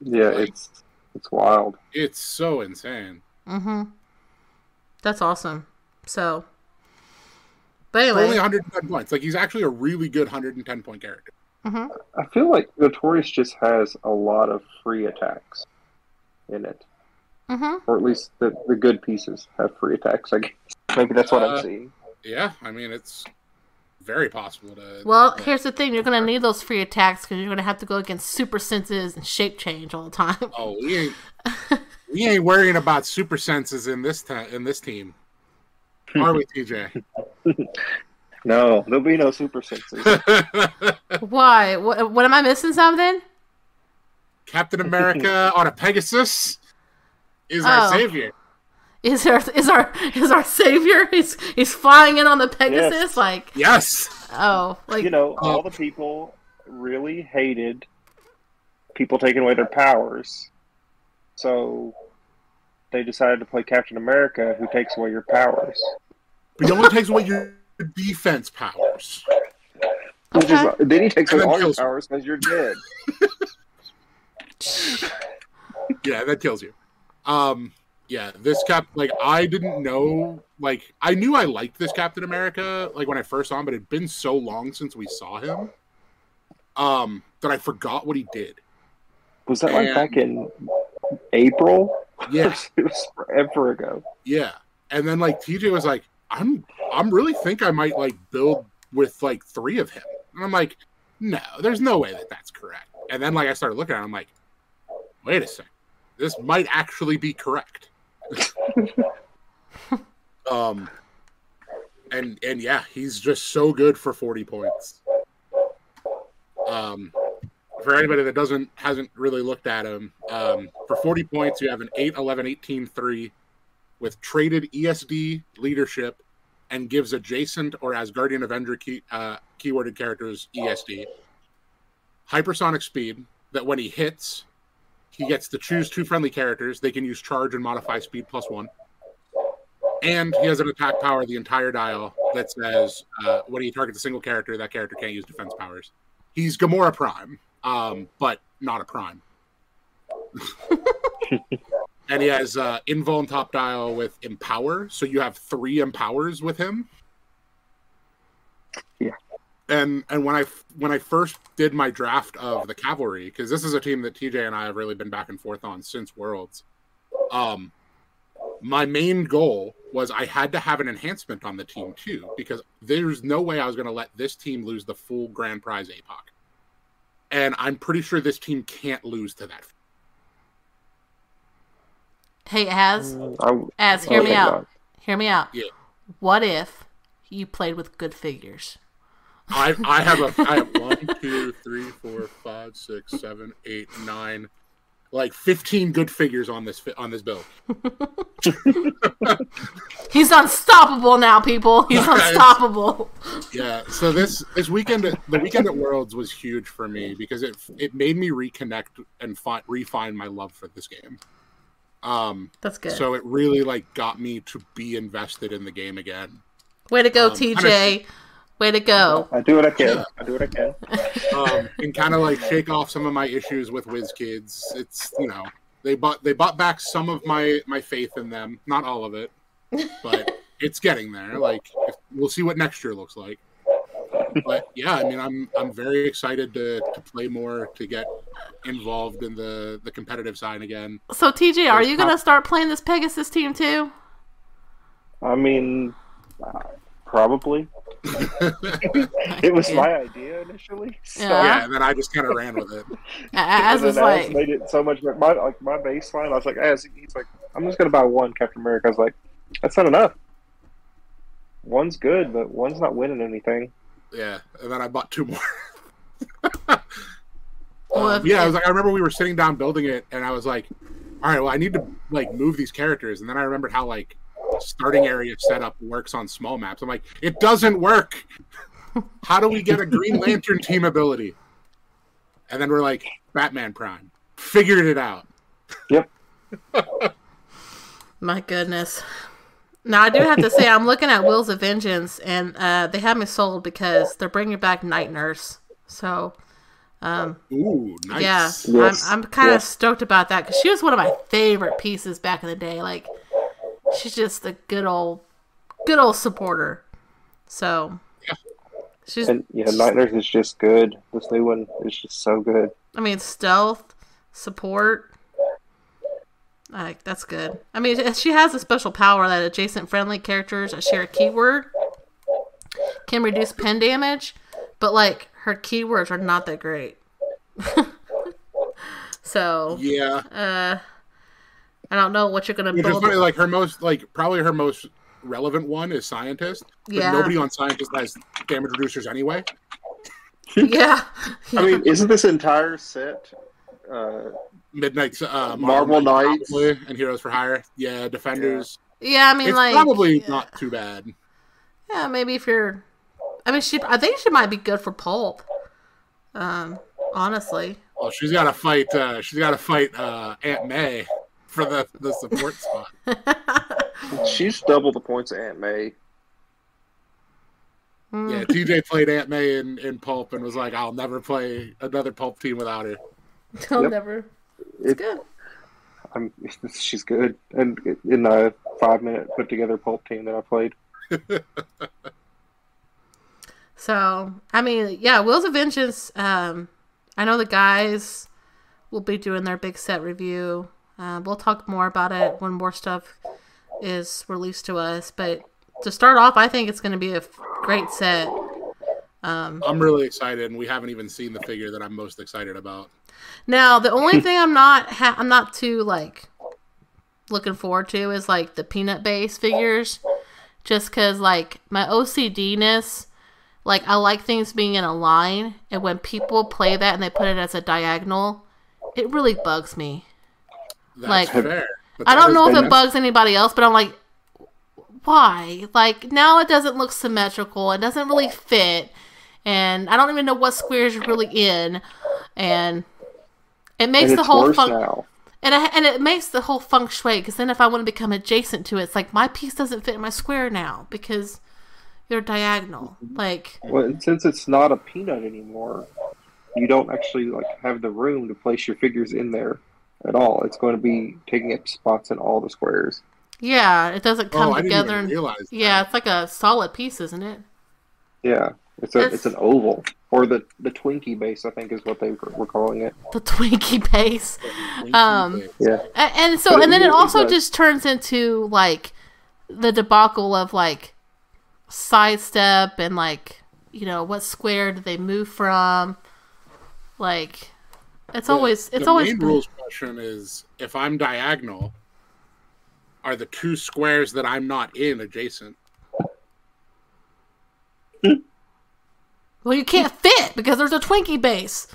Yeah, like- it's it's wild. It's so insane. Mm-hmm. That's awesome. So, but For only 110 points. Like he's actually a really good 110 point character. hmm I feel like Notorious just has a lot of free attacks in it, hmm or at least the the good pieces have free attacks. I guess maybe that's what Uh, I'm seeing. Yeah, I mean it's very possible to. Well, yeah. here's the thing: you're gonna need those free attacks because you're gonna have to go against super senses and shape change all the time. Oh, we ain't we ain't worrying about super senses in this time in this team, Hmm. are we, TJ? No, there'll be no super senses. Why? What, what am I missing? Something? Captain America on a Pegasus is our Oh. savior. Is our is our is our savior? He's he's flying in on the Pegasus. Yes. Like Yes. oh, like you know, Oh. all the people really hated people taking away their powers, so they decided to play Captain America, who takes away your powers. But he only takes away your defense powers. Which is, Okay. then he takes away all your powers because you're dead. Yeah, that kills you. Um, yeah, this cap like I didn't know like I knew I liked this Captain America like when I first saw him, but it'd been so long since we saw him, um, that I forgot what he did. Was that like back in April? Yeah, it was forever ago. yeah. And then like TJ was like, I'm I'm really think I might like build with like three of him, and I'm like, no, there's no way that that's correct. And then like I started looking at, it, I'm like, wait a second, this might actually be correct. um, and and yeah, he's just so good for 40 points. Um, for anybody that doesn't hasn't really looked at him, um, for 40 points, you have an 8, 11, 18, 3 with traded ESD leadership and gives adjacent or as Asgardian Avenger key, uh, keyworded characters ESD. Hypersonic speed that when he hits, he gets to choose two friendly characters. They can use charge and modify speed plus one. And he has an attack power the entire dial that says uh, when he targets a single character, that character can't use defense powers. He's Gamora Prime, um, but not a Prime. and he has uh, invuln top dial with empower, so you have three empowers with him. Yeah. And and when I when I first did my draft of the cavalry, because this is a team that TJ and I have really been back and forth on since Worlds. Um, my main goal was I had to have an enhancement on the team too, because there's no way I was going to let this team lose the full grand prize APOC. And I'm pretty sure this team can't lose to that. Hey, Az, mm, I, Az, hear me thank out. God. Hear me out. Yeah. What if you played with good figures? I I have a I have one, two, three, four, five, six, seven, eight, nine, like fifteen good figures on this on this build. He's unstoppable now, people. He's unstoppable. Yeah. So this this weekend the weekend at Worlds was huge for me because it it made me reconnect and find refine my love for this game. Um. That's good. So it really like got me to be invested in the game again. Way to go, um, TJ. Way to go. I do what I can. I do what I can. um, and kind of like shake off some of my issues with WizKids. It's you know they bought they bought back some of my my faith in them, not all of it, but it's getting there. Like if, we'll see what next year looks like. But yeah, I mean, I'm I'm very excited to, to play more, to get involved in the the competitive side again. So, TJ, are you going to start playing this Pegasus team too? I mean, uh, probably. It was my idea initially. So, Yeah. Yeah, and then I just kind of ran with it. As and then like, made it so much. My like my baseline. I was like, Az, he's like, I'm just gonna buy one Captain America. I was like, that's not enough. One's good, but one's not winning anything. Yeah, and then I bought two more. Um, if- yeah, I was like, I remember we were sitting down building it, and I was like, all right, well, I need to like move these characters, and then I remembered how like starting area setup works on small maps. I'm like, it doesn't work. How do we get a Green Lantern team ability? And then we're like, Batman Prime figured it out. Yep. My goodness. Now, I do have to say, I'm looking at Wheels of Vengeance, and uh, they have me sold because they're bringing back Night Nurse. So, um, Ooh, nice. yeah, Yes, I'm, I'm kind of yes. stoked about that because she was one of my favorite pieces back in the day. Like, she's just a good old, good old supporter. So, she's, And yeah, Night Nurse is just good. This new one is just so good. I mean, stealth, support. Like that's good. I mean, she has a special power that adjacent friendly characters that share a keyword can reduce pen damage, but like her keywords are not that great. so, Yeah, uh, I don't know what you're gonna which is build. funny. Like her most, like probably her most relevant one is Scientist. But Yeah. nobody on Scientist has damage reducers anyway. yeah, I mean, isn't this entire set? Uh, Midnight uh, Marvel Knights. probably, and Heroes for Hire. Yeah, Defenders. yeah. I mean, it's like probably yeah. not too bad. Yeah, maybe if you're. I mean, she. I think she might be good for pulp. Um, honestly. Well, she's got to fight. Uh, she's got to fight uh, Aunt May for the the support spot. she's double the points of Aunt May. Mm. Yeah, TJ played Aunt May in, in Pulp and was like, "I'll never play another Pulp team without her." I'll Yep. never. It's It- good. I'm, she's good. And in the five minute put together pulp team that I played, So, I mean, yeah, Wheels of Vengeance. Um, I know the guys will be doing their big set review. Uh, we'll talk more about it when more stuff is released to us. But to start off, I think it's going to be a f- great set. Um, I'm really excited, and we haven't even seen the figure that I'm most excited about. Now, the only hmm. thing I'm not ha- I'm not too like looking forward to is like the peanut base figures, just because like my OCD ness. Like I like things being in a line, and when people play that and they put it as a diagonal, it really bugs me. That's Like- fair. I don't know if it bugs anybody else, but I'm like, why? Like now it doesn't look symmetrical. It doesn't really fit, and I don't even know what squares you're really in, and it makes and the whole worse fun- now. and I, and it makes the whole feng shui. Because then if I want to become adjacent to it, it's like my piece doesn't fit in my square now because you're diagonal. Mm-hmm. Like Well, and since it's not a peanut anymore, you don't actually like have the room to place your figures in there at all. It's going to be taking up spots in all the squares. yeah, it doesn't oh, come Oh, I didn't together. even and realize. yeah, that. it's like a solid piece, isn't it? Yeah, it's a It's- it's an oval or the the Twinkie base, I think, is what they were were calling it. The Twinkie base. Um, Yeah, And so, But it and then it also does. just turns into like the debacle of like sidestep and like you know what square do they move from? Like it's The- always it's the always main been- rules question is if I'm diagonal, are the two squares that I'm not in adjacent? well you can't fit because there's a Twinkie base.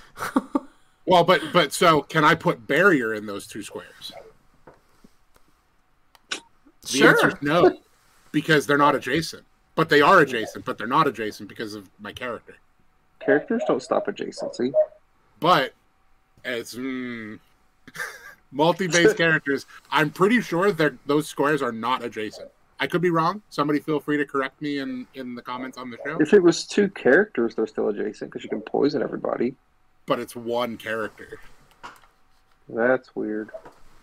Well, but but so can I put barrier in those two squares? The sure. answer is no, because they're not adjacent. But they are adjacent, but they're not adjacent because of my character. characters don't stop adjacency. But as mm, multi-base characters, I'm pretty sure that those squares are not adjacent. I could be wrong. Somebody feel free to correct me in in the comments on the show. If it was two characters, they're still adjacent because you can poison everybody. But it's one character. That's weird.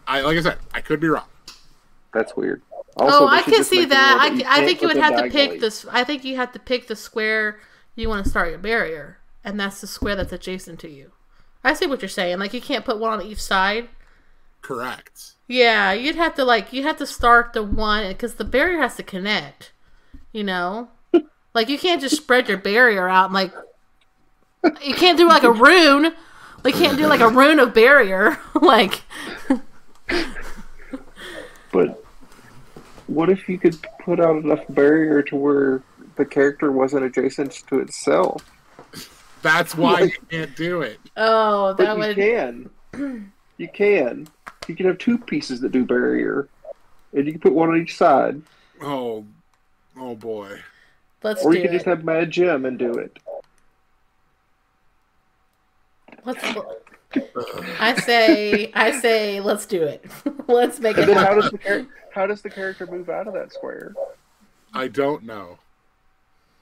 I like I said, I could be wrong. That's weird. oh, Also, they I can see make the that. rule I, you c- I can't think you would have to pick diagonally. this. I think you have to pick the square you want to start your barrier, and that's the square that's adjacent to you. I see what you're saying. Like you can't put one on each side. Correct. Yeah, you'd have to like you'd have to start the one because the barrier has to connect. You know, like you can't just spread your barrier out and like you can't do like a rune. Like can't do like a rune of barrier. like But what if you could put out enough barrier to where the character wasn't adjacent to itself? That's why you can't do it. oh, But that you would can. You can. You can have two pieces that do barrier, and you can put one on each side, Oh, oh boy. let's or do you can it. just have Mad Gem and do it. Let's. I say, I say, let's do it. let's make And it then how does the char- how does the character move out of that square? I don't know.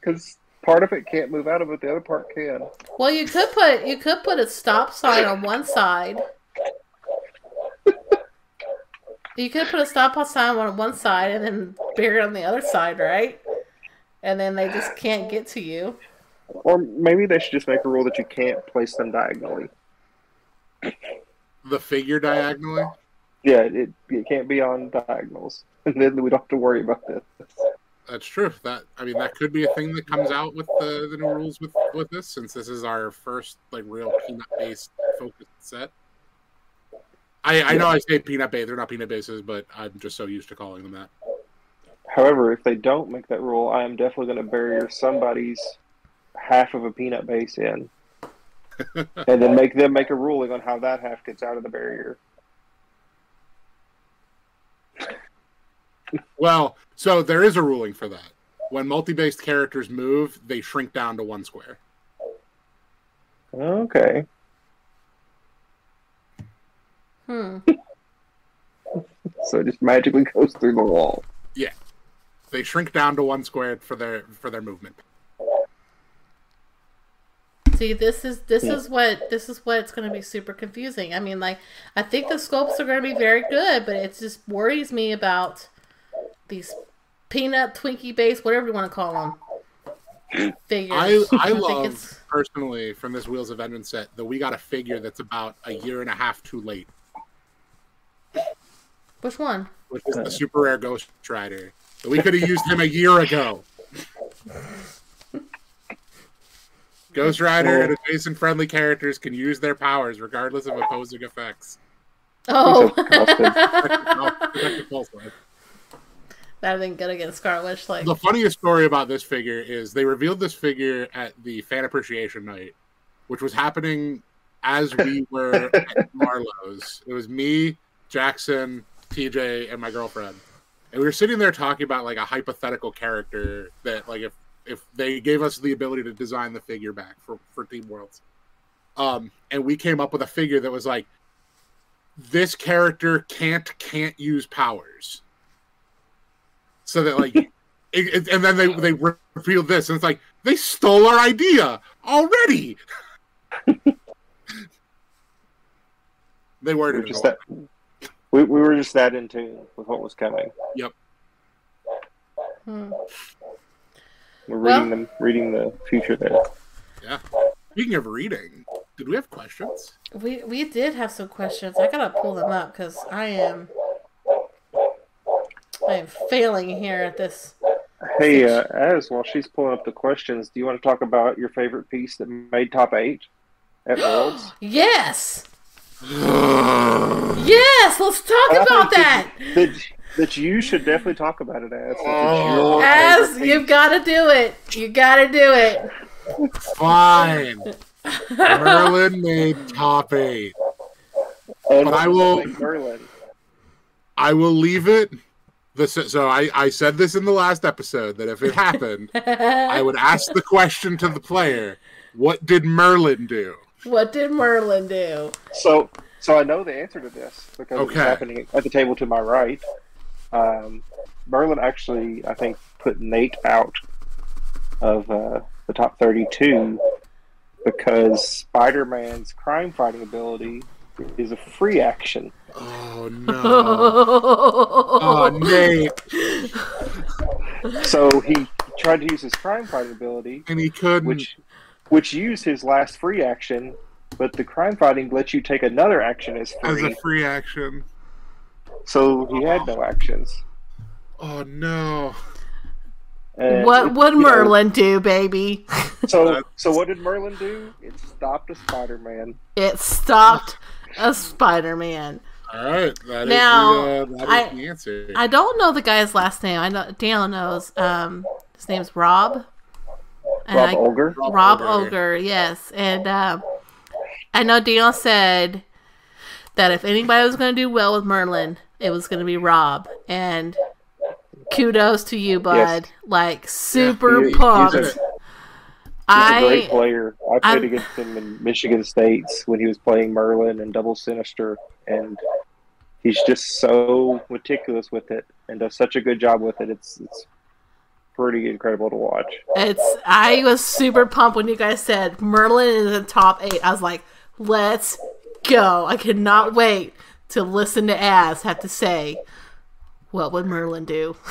Because part of it can't move out of it, the other part can. Well, you could put you could put a stop sign on one side. You could put a stop sign on one side and then bury it on the other side, right? And then they just can't get to you. Or maybe they should just make a rule that you can't place them diagonally. The figure diagonally. Yeah, it, it can't be on diagonals. And then we don't have to worry about this. That's true. That I mean, that could be a thing that comes out with the, the new rules with with this, since this is our first like real peanut based focused set. I I know I say peanut based; they're not peanut bases, but I'm just so used to calling them that. However, if they don't make that rule, I am definitely going to bury somebody's half of a peanut base in. and then make them make a ruling on how that half gets out of the barrier. Well, so there is a ruling for that. When multi-based characters move, they shrink down to one square. Okay. Hmm. So it just magically goes through the wall. Yeah. They shrink down to one square for their for their movement. See, this is this is what this is what it's going to be super confusing. I mean, like I think the sculpts are going to be very good, but it just worries me about these peanut Twinkie base, whatever you want to call them. Figures. I I think love it's- personally from this Wheels of Vengeance set that we got a figure that's about a year and a half too late, which one? which is the super rare Ghost Rider. That we could have used him a year ago. Ghost Rider and adjacent friendly characters can use their powers regardless of opposing effects. Oh, protective pulse life. that been good against Scarlet Witch. Like, The funniest story about this figure is they revealed this figure at the fan appreciation night, which was happening as we were at Marlowe's. It was me, Jackson, TJ, and my girlfriend. And we were sitting there talking about like a hypothetical character that like if if they gave us the ability to design the figure back for, for Team Worlds. Um, and we came up with a figure that was like this character can't can't use powers so that like it, it- and then they they revealed this and it's like they stole our idea already they were We're just that, we, we were just that in tune with what was coming. hmm. We're Well- reading them, reading the future there. yeah speaking of reading did we have questions we we did have some questions. I gotta pull them up because I am I am failing here at this. Hey, uh, Az, while she's pulling up the questions, do you want to talk about your favorite piece that made top eight at Worlds? Yes, yes. Let's talk I about think that. That, that you should definitely talk about it, Az. Oh. As you've got to do it. You got to do it. fine merlin made top and But I will- Merlin. i will leave it the so i i said this in the last episode that if it happened i would ask the question to the player what did merlin do what did Merlin do? So, so I know the answer to this because it's happening at the table to my right. Um, Merlin actually, I think, put Nate out of uh, the top thirty-two because Spider-Man's crime-fighting ability is a free action. oh no oh nate So he tried to use his crime-fighting ability, and he couldn't which which used his last free action, but the crime-fighting lets you take another action as free. as a free action so he had no actions. oh no And what would you know, Merlin do, baby? So, so what did Merlin do? It stopped a Spider-Man. It stopped a Spider-Man. All right, that is Now, the, uh, that is I- the answer. I don't know the guy's last name. I know Daniel knows. Um, his name's Rob. And Rob I- Olger. Rob Ogre. Ogre, yes. And um, I know Daniel said that if anybody was going to do well with Merlin, it was going to be Rob. And kudos to you, bud. Yes. Like, super He- he's pumped. a- He's a great I player. I played I'm- against him in Michigan States when he was playing Merlin and Double Sinister, and he's just so meticulous with it and does such a good job with it. It's it's pretty incredible to watch. it's I was super pumped when you guys said Merlin is in top eight. I was like, let's go. I cannot wait to listen to Az have to say, what would Merlin do?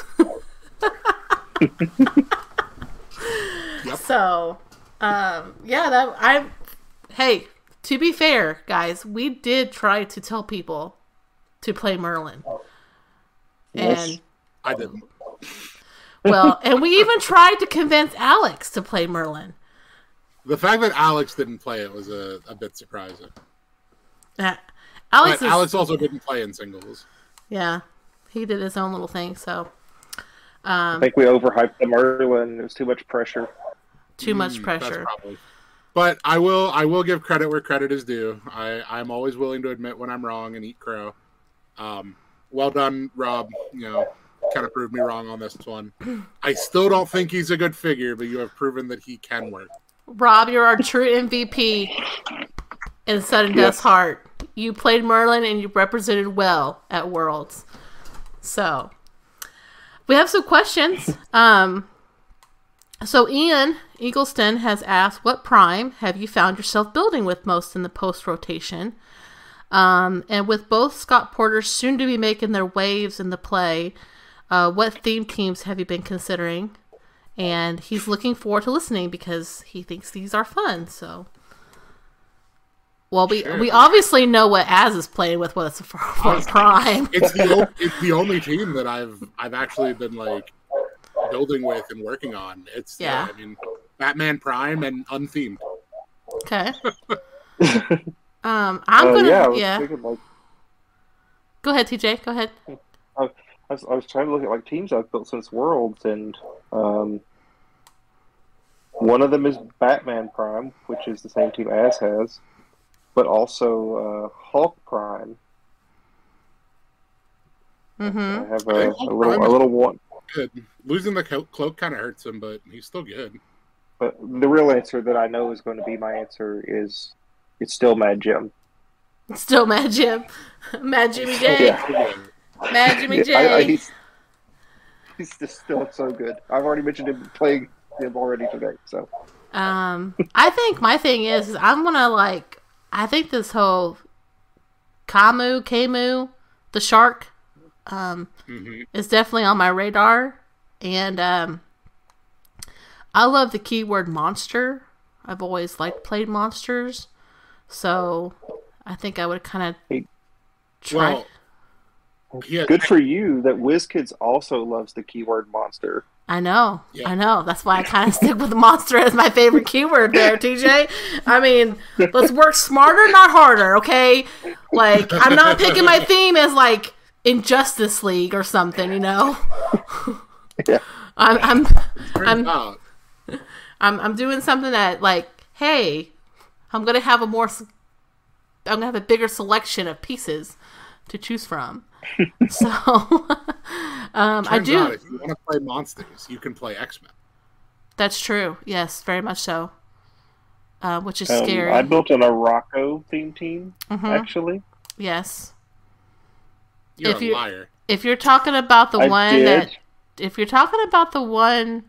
So, um, yeah, that I. Hey, to be fair, guys, we did try to tell people to play Merlin, Yes. and I didn't. Well, and we even tried to convince Alex to play Merlin. The fact that Alex didn't play it was a, a bit surprising. Uh, Alex, but is, Alex also didn't play in singles. yeah, he did his own little thing. So, I um, think we overhyped the Merlin. It was too much pressure. too much Mm, pressure. probably- But I will I will give credit where credit is due. I, I'm always willing to admit when I'm wrong and eat crow. Um, well done, Rob. You know, kind of proved me wrong on this one. I still don't think he's a good figure, but you have proven that he can work. Rob, you're our true MVP in Sudden Death's Yes. Heart. You played Merlin and you represented well at Worlds. So, we have some questions. Um, So Ian Eagleston has asked, "What prime have you found yourself building with most in the post rotation?" Um, and with both Scott Porter soon to be making their waves in the play, uh, what theme teams have you been considering? And he's looking forward to listening because he thinks these are fun. So, well, we Sure. we obviously know what Az is playing with. What's for, for prime? It's the o- it's the only team that I've I've actually been like building with and working on. It's Yeah. yeah. I mean, Batman Prime and unthemed. Okay. um, I'm Uh, gonna yeah, yeah. thinking like Go ahead, TJ. Go ahead. I was, I was trying to look at like teams I've built since Worlds, and um, one of them is Batman Prime, which is the same team as has, but also uh, Hulk Prime. Mm-hmm. I have I a, think a little a little one, Good. Losing the cloak kind of hurts him, but he's still good. but the real answer that I know is going to be my answer is it's still Mad Jim. Still Mad Jim. Mad Jimmy J. Yeah. Mad Jimmy J. I, I, he's, he's just still so good. I've already mentioned him playing him already today, so. Um, I think my thing is, is I'm gonna like. I think this whole Kamu, Kamu, the shark, um, hmm is definitely on my radar, and um, I love the keyword monster. I've always liked played monsters, so I think I would kind of Hey. try. Well, yeah, Good for you that WizKids also loves the keyword monster. I know, Yeah. I know. That's why I kind of stick with monster as my favorite keyword there, TJ. I mean, let's work smarter, not harder, okay? Like, I'm not picking my theme as like Injustice League or something, you know. Yeah. I'm, I'm, I'm- out I'm, I'm doing something that like, hey, I'm gonna have a more, I'm gonna have a bigger selection of pieces to choose from. so, um, I do. out if you want to play monsters, you can play X Men. That's true. Yes, very much so. Uh, which is Um, scary. I built an Morocco theme team, Mhm. actually. Yes. You're If a you- liar. If you're talking about the I one did. that, if you're talking about the one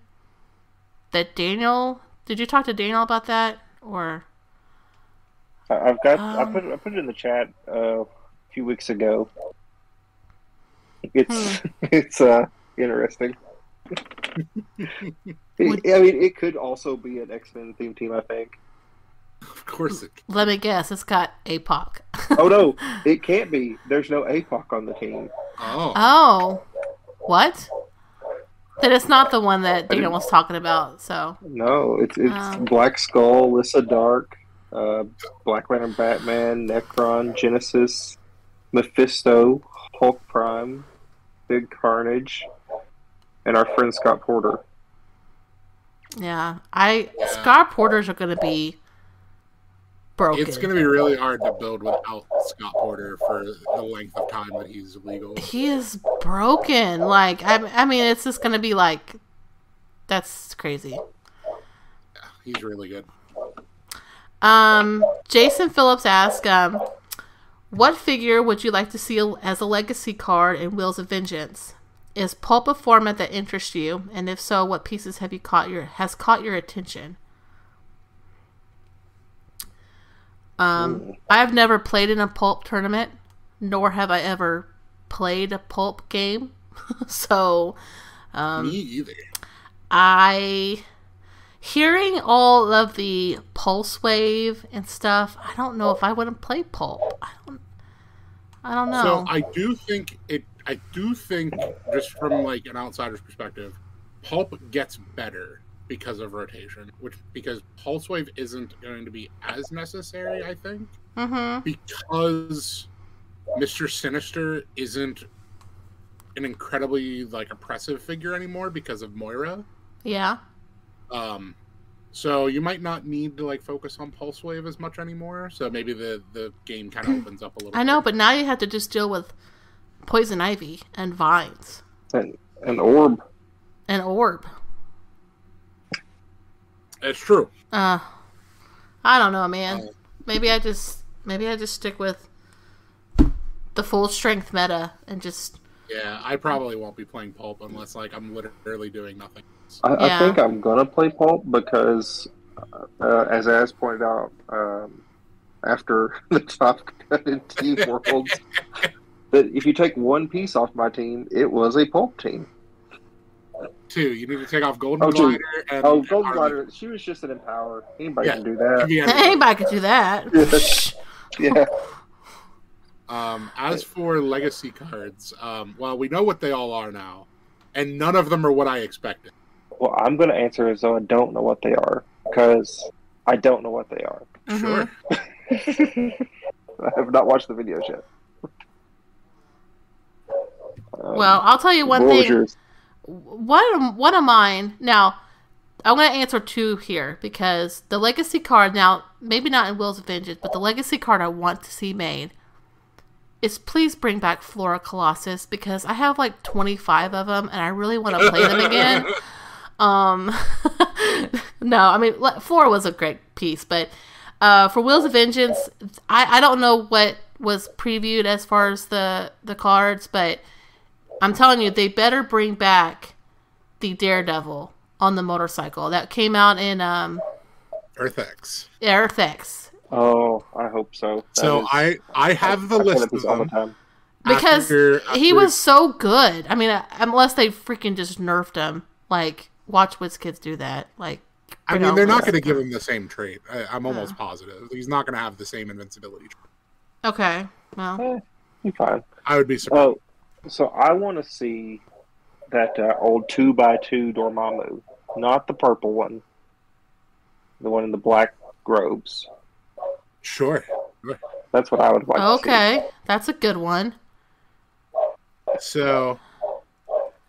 that Daniel, did you talk to Daniel about that or? I- I've got. I Um, put. I put it in the chat uh, a few weeks ago. It's Hmm. it's uh interesting. Would- I mean, it could also be an X Men theme team. I think. Of course, it. Let me guess. It's got APOC. Oh no, it can't be. There's no APOC on the team. Oh, oh, what? Then it's not the one that Daniel was talking about. So No, it's it's Um. Black Skull, Lyssa Drak, uh, Black Lantern, Batman, Nekron, Genesis, Mephisto, Hulk Prime, Big Carnage, and our friend Scott Porter. yeah, I Yeah. Scott Porters are gonna be broken. it's going to be really hard to build without Scott Porter for the length of time that he's legal. he is broken. Like I, I mean, it's just gonna be like, that's crazy. He's really good. Um, Jason Phillips asked, um, what figure would you like to see as a legacy card in Wheels of Vengeance? Is pulp a format that interests you, and if so, what pieces have you caught your has caught your attention? Um, I've never played in a pulp tournament, nor have I ever played a pulp game, so um, Me either. I hearing all of the pulse wave and stuff. I don't know if I want to play pulp. I don't. I don't know. So I do think it. I do think just from like an outsider's perspective, pulp gets better because of rotation, which because pulse wave isn't going to be as necessary. I think mm-hmm. because Mister Sinister isn't an incredibly like oppressive figure anymore because of Moira. Yeah. Um, so you might not need to like focus on pulse wave as much anymore. So maybe the the game kind of opens up a little. I know, bit. but now you have to just deal with poison ivy and vines And an orb. An orb. it's true. Uh, I don't know, man. Oh. Maybe I just maybe I just stick with the full strength meta and just Yeah, I probably won't be playing Pulp unless like I'm literally doing nothing. I, Yeah. I think I'm gonna play Pulp because, uh, as Az pointed out, um, after the top cut in Team Worlds, that if you take one piece off my team, it was a Pulp team. Two, you need to take off Golden Oh, two. Glider and Oh, Golden Harley. Glider, she was just an empower. Anybody Yeah. can do that. Yeah. Anybody could do that. Yeah. Um, as for legacy cards, um, well, we know what they all are now, and none of them are what I expected. Well, I'm gonna answer as though I don't know what they are because I don't know what they are. Mhm. Sure. I have not watched the videos yet. Um, Well, I'll tell you one thing. yours? one of, one of mine now i'm going to answer two here because the legacy card now maybe not in Wheels of vengeance but the legacy card i want to see made is please bring back flora colossus because i have like 25 of them and i really want to play them again um no i mean le- flora was a great piece but uh, for wheels of vengeance I, I don't know what was previewed as far as the the cards but I'm telling you, they better bring back the Daredevil on the motorcycle that came out in um, Earth X. Earth X. Oh, I hope so. That So is- I I have the I list this of all the them. Because After- he was so good. I mean, uh, unless they freaking just nerfed him. Like, watch WizKids do that. Like, I mean, they're not going to give him the same trait. I, I'm almost positive he's not going to have the same invincibility. Trait. Okay. Well, Eh, you're fine. I would be surprised. Oh, so I want to see that uh, old two by two Dormammu, not the purple one, the one in the black robes. Sure. That's what I would like. to see. okay. That's a good one. So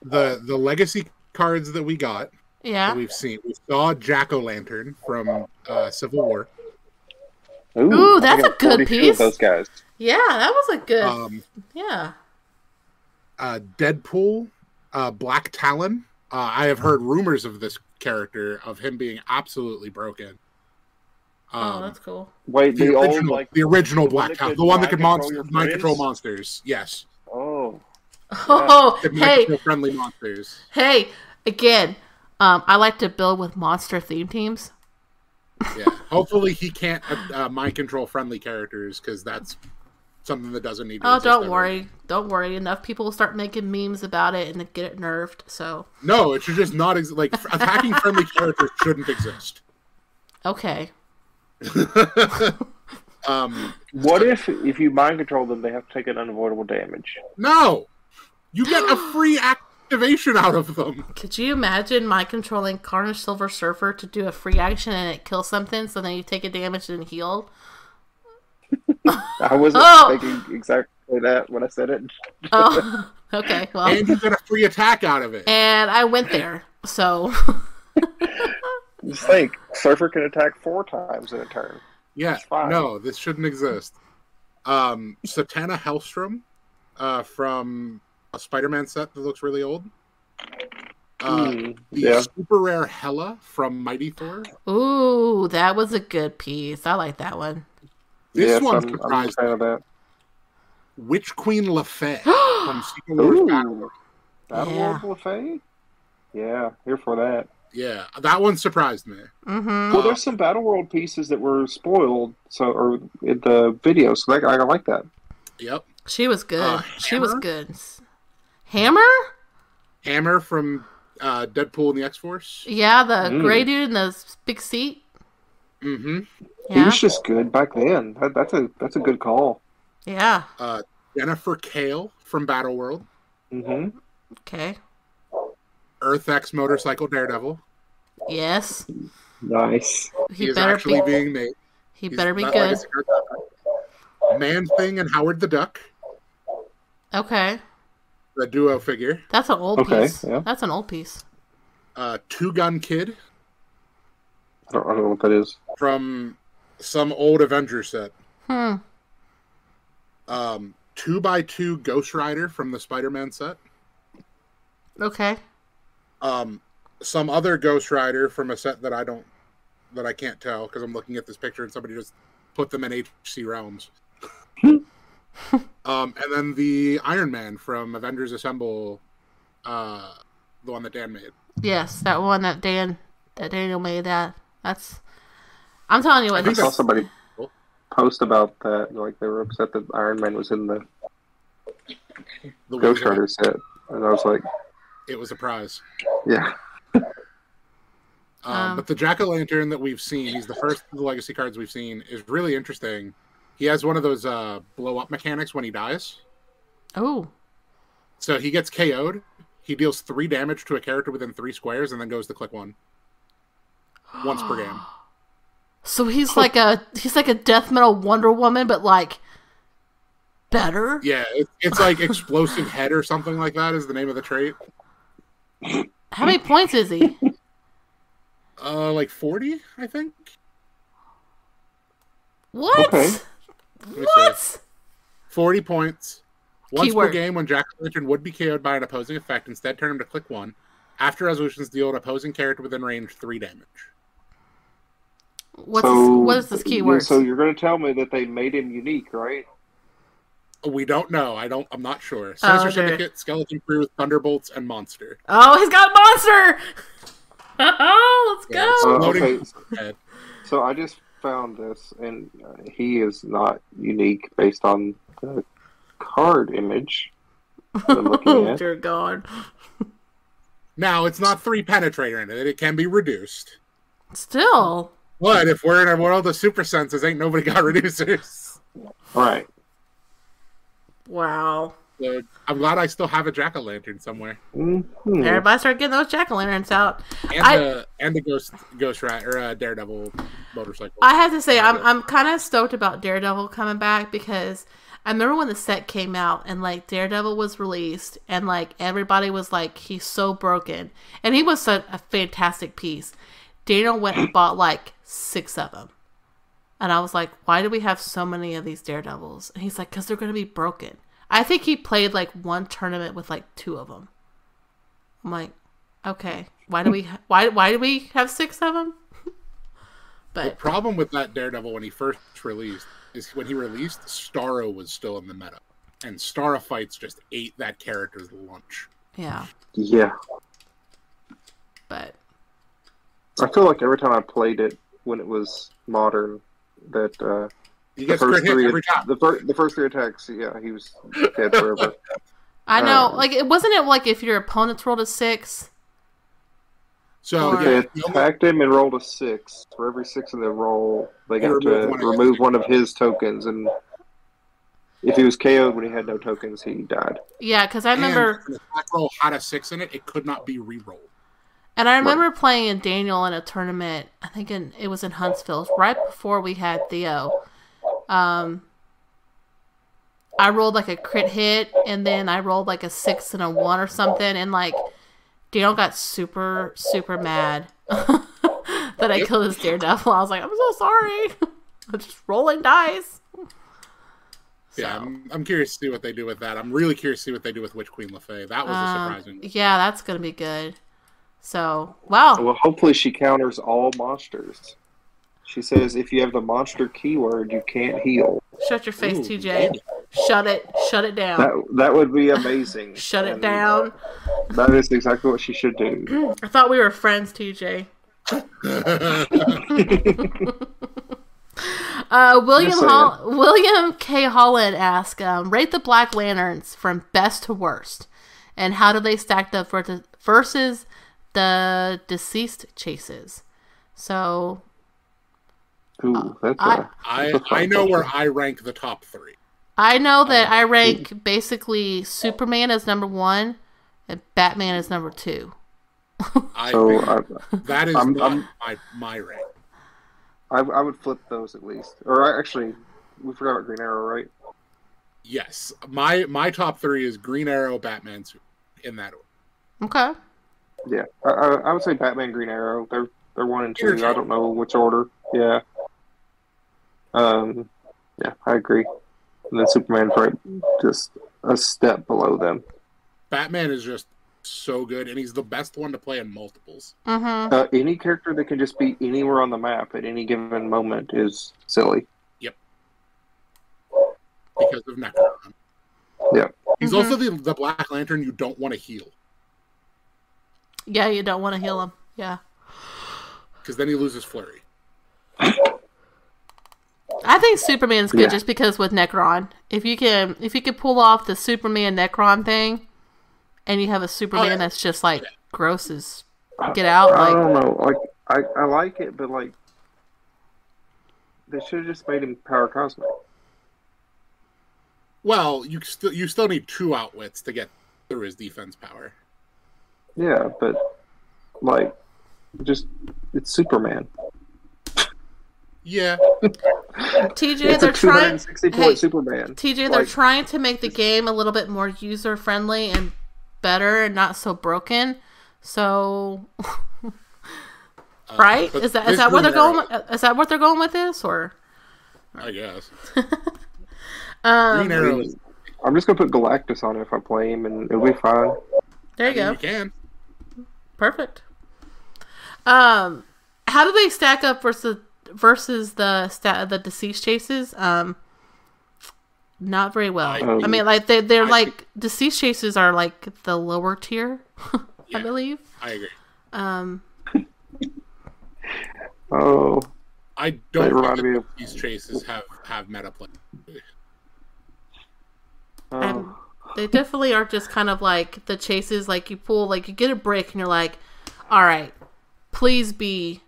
the the legacy cards that we got that Yeah. we've seen, we saw Jack O' Lantern from uh, Civil War. Ooh, I that's a good piece. Those guys. Yeah, that was a good. Um, yeah. uh, Deadpool, uh, Black Talon. Uh, I have heard rumors of this character of him being absolutely broken. oh, Um, that's cool. Wait, the, the, old original, like the original the Black Talon, the one that could mind monster, control mind control monsters. Yes, oh, Oh, The mind hey, control friendly monsters. hey, again, um, I like to build with monster theme teams. Yeah. Hopefully, he can't uh, uh, mind control friendly characters because that's something that doesn't need. To Oh, exist don't ever. worry. Don't worry. Enough people will start making memes about it and get it nerfed. So, No, it should just not ex- like attacking friendly characters shouldn't exist. okay. Um, what if if you mind control them, they have to take an unavoidable damage? no, you get a free activation out of them. Could you imagine my controlling Carnage Silver Surfer to do a free action and it kills something so then you take a damage and heal? I wasn't Oh. thinking exactly that when I said it. Oh, okay. Well, and you get a free attack out of it. and I went there. So, Just think, Surfer can attack four times in a turn. Yeah, fine. no, this shouldn't exist. Um, Satana Hellstrom uh, from a Spider-Man set that looks really old. Uh, Hmm, the yeah, super rare Hela from Mighty Thor. ooh, that was a good piece. I like that one. This yes, one I'm, I'm surprised me. that. Witch Queen LaFay from Secret Wars Battle. Battle Yeah. World Buffet? Yeah, here for that. Yeah, that one surprised me. Mm-hmm. Well, there's some Battle World pieces that were spoiled, so or in the video, so that, I like that. Yep. She was good. Uh, she was good. Hammer? Hammer from uh, Deadpool and the X Force. Yeah, the Mm. gray dude in the big seat. Mm-hmm. He was just good back then. That, that's a that's a good call. Yeah. Uh, Jennifer Kale from Battle World. Mm-hmm. Okay. Earth X Motorcycle Daredevil. Yes. Nice. He He is better actually be. being made. He He's better be good. like Man Thing and Howard the Duck, Okay. The duo figure. That's an old Okay, piece. yeah. That's an old piece. Uh, Two Gun Kid I don't, I don't know what that is. from some old Avenger set. Hmm. Um, two by two Ghost Rider from the Spider-Man set. Okay. Um, some other Ghost Rider from a set that I don't, that I can't tell because I'm looking at this picture and somebody just put them in HCRealms. Um, and then the Iron Man from Avengers Assemble, uh, the one that Dan made. Yes, that one that Dan that Daniel made. That that's. I'm telling you I what. think I saw somebody post about that. Like they were upset that Iron Man was in the The Ghost Rider set, and I was like, It was a prize. yeah. Um, Um, but the Jack O' Lantern that we've seen, he's the first of the legacy cards we've seen, is really interesting. He has one of those uh, blow up mechanics when he dies. Oh, So he gets KO'd. He deals three damage to a character within three squares and then goes to click one. Once per game. so he's like a he's like a death metal Wonder Woman, but like better. Yeah, it, it's like Explosive Head or something like that is the name of the trait. How many points is he? Uh, like 40, I think. What? Okay. Let me. What? 40 points. Once Keyword. per game, when Jack Lantern would be KO'd by an opposing effect, instead turn him to click one. After resolutions, deal an opposing character within range three damage. What's so this, what is this keyword? So you're going to tell me that they made him unique, right? We don't know. I don't. I'm not sure. Oh, Sinister okay. Syndicate, Skeleton Crew, Thunderbolts, and Monster. Oh, he's got monster. Oh, let's Yeah, go. so- Uh, okay, so I just found this, and uh, he is not unique based on the card image. I'm looking oh, at. dear God. Now it's not three penetrator in it. It can be reduced. Still. But if we're in a world of super senses, ain't nobody got reducers. All right. Wow. So I'm glad I still have a jack o' lantern somewhere, Mhm. Everybody start getting those jack o' lanterns out. and I- a and a ghost ghost rat or a daredevil motorcycle. I have to say, I'm I'm kind of stoked about Daredevil coming back because I remember when the set came out and like Daredevil was released and like everybody was like he's so broken and he was such a fantastic piece. Daniel went and bought like six of them, and I was like, why do we have so many of these Daredevils? And he's like, because they're gonna be broken. I think he played like one tournament with like two of them. I'm like, okay, why do we why why do we have six of them? but The problem with that Daredevil when he first released is when he released, Starro was still in the meta, and Starro fights just ate that character's lunch. yeah, Yeah. but I feel like every time I played it when it was modern, that uh, He the gets first crit hits three every time. the, fir- the first three attacks, yeah, he was dead forever. I know, Um, like it wasn't it like if your opponent's rolled a six. So yeah, They the attacked him and rolled a six. For every six in the roll, they got remove to one remove one of his tokens, and if he was KO'd when he had no tokens, he died. Yeah, because I and remember, if an attack roll had a six in it, it could not be re-rolled. and I remember playing in Daniel in a tournament. I think in, it was in Huntsville, right before we had Theo. Um, I rolled like a crit hit, and then I rolled like a six and a one or something, and like Daniel got super super mad that I killed his Daredevil. I was like, I'm so sorry. I'm just rolling dice. Yeah, So. I'm, I'm curious to see what they do with that. I'm really curious to see what they do with Witch Queen LeFay. That was a Um, surprising. yeah, that's gonna be good. So, wow. Well, hopefully she counters all monsters. She says if you have the monster keyword, you can't heal. Shut your face, Ooh, TJ. Shut it. Shut it down. That that would be amazing. Shut it And down. That is exactly what she should do. I thought we were friends, TJ. Uh, William Just William K. Holland asked, um, rate the Black Lanterns from best to worst, and how do they stack up the, versus the deceased chases? So Ooh, uh, that's I- a, I I know where I rank the top three. I know oh, that I rank basically Superman as number one, and Batman as number two. I so I, that is I'm- not I'm- my my rank. I I would flip those at least. Or I- actually, we forgot about Green Arrow, right? Yes, my my top three is Green Arrow, Batman, Superman, in that order. Okay. Yeah, I, I, I would say Batman, Green Arrow. They're they're one and two. I don't know which order. Yeah. Um. Yeah, I agree. And then Superman's right, just a step below them. Batman is just so good, and he's the best one to play in multiples. Mm-hmm. Uh, any character that can just be anywhere on the map at any given moment is silly. Yep. Because of Nekron. Yeah. He's Mhm. also the the Black Lantern you don't want to heal Yeah, you don't want to heal him. Yeah. because then he loses flurry. I think Superman's good Yeah. just because with Nekron, if you can if you can pull off the Superman Nekron thing, and you have a Superman Oh, yeah. that's just like gross as get out, I like don't know. Like I, I like it, but like they should have just made him power cosmic. Well, you still you still need two outwits to get through his defense power. Yeah, but like just it's Superman. Yeah, TJ, It's they're a trying. Hey, Superman. TJ, they're trying to make the game a little bit more user friendly and better, and not so broken. So, uh, right? but Is that is that where they're going? Arrow- Is that what they're going with this, or? I guess Um, Green Arrow. I'm just gonna put Galactus on it if I play him, and it'll be fine. there you I go. mean, You can. Perfect. Um, how do they stack up versus versus the stat the deceased chases? Um, not very well. I, Um, mean, like they they're I like deceased chases are like the lower tier, I believe. I agree. Um, Oh, I don't reminded think me that these chases have have meta play. oh. Um, they definitely are just kind of like the chases. Like you pull, like you get a break, and you're like, "All right, please be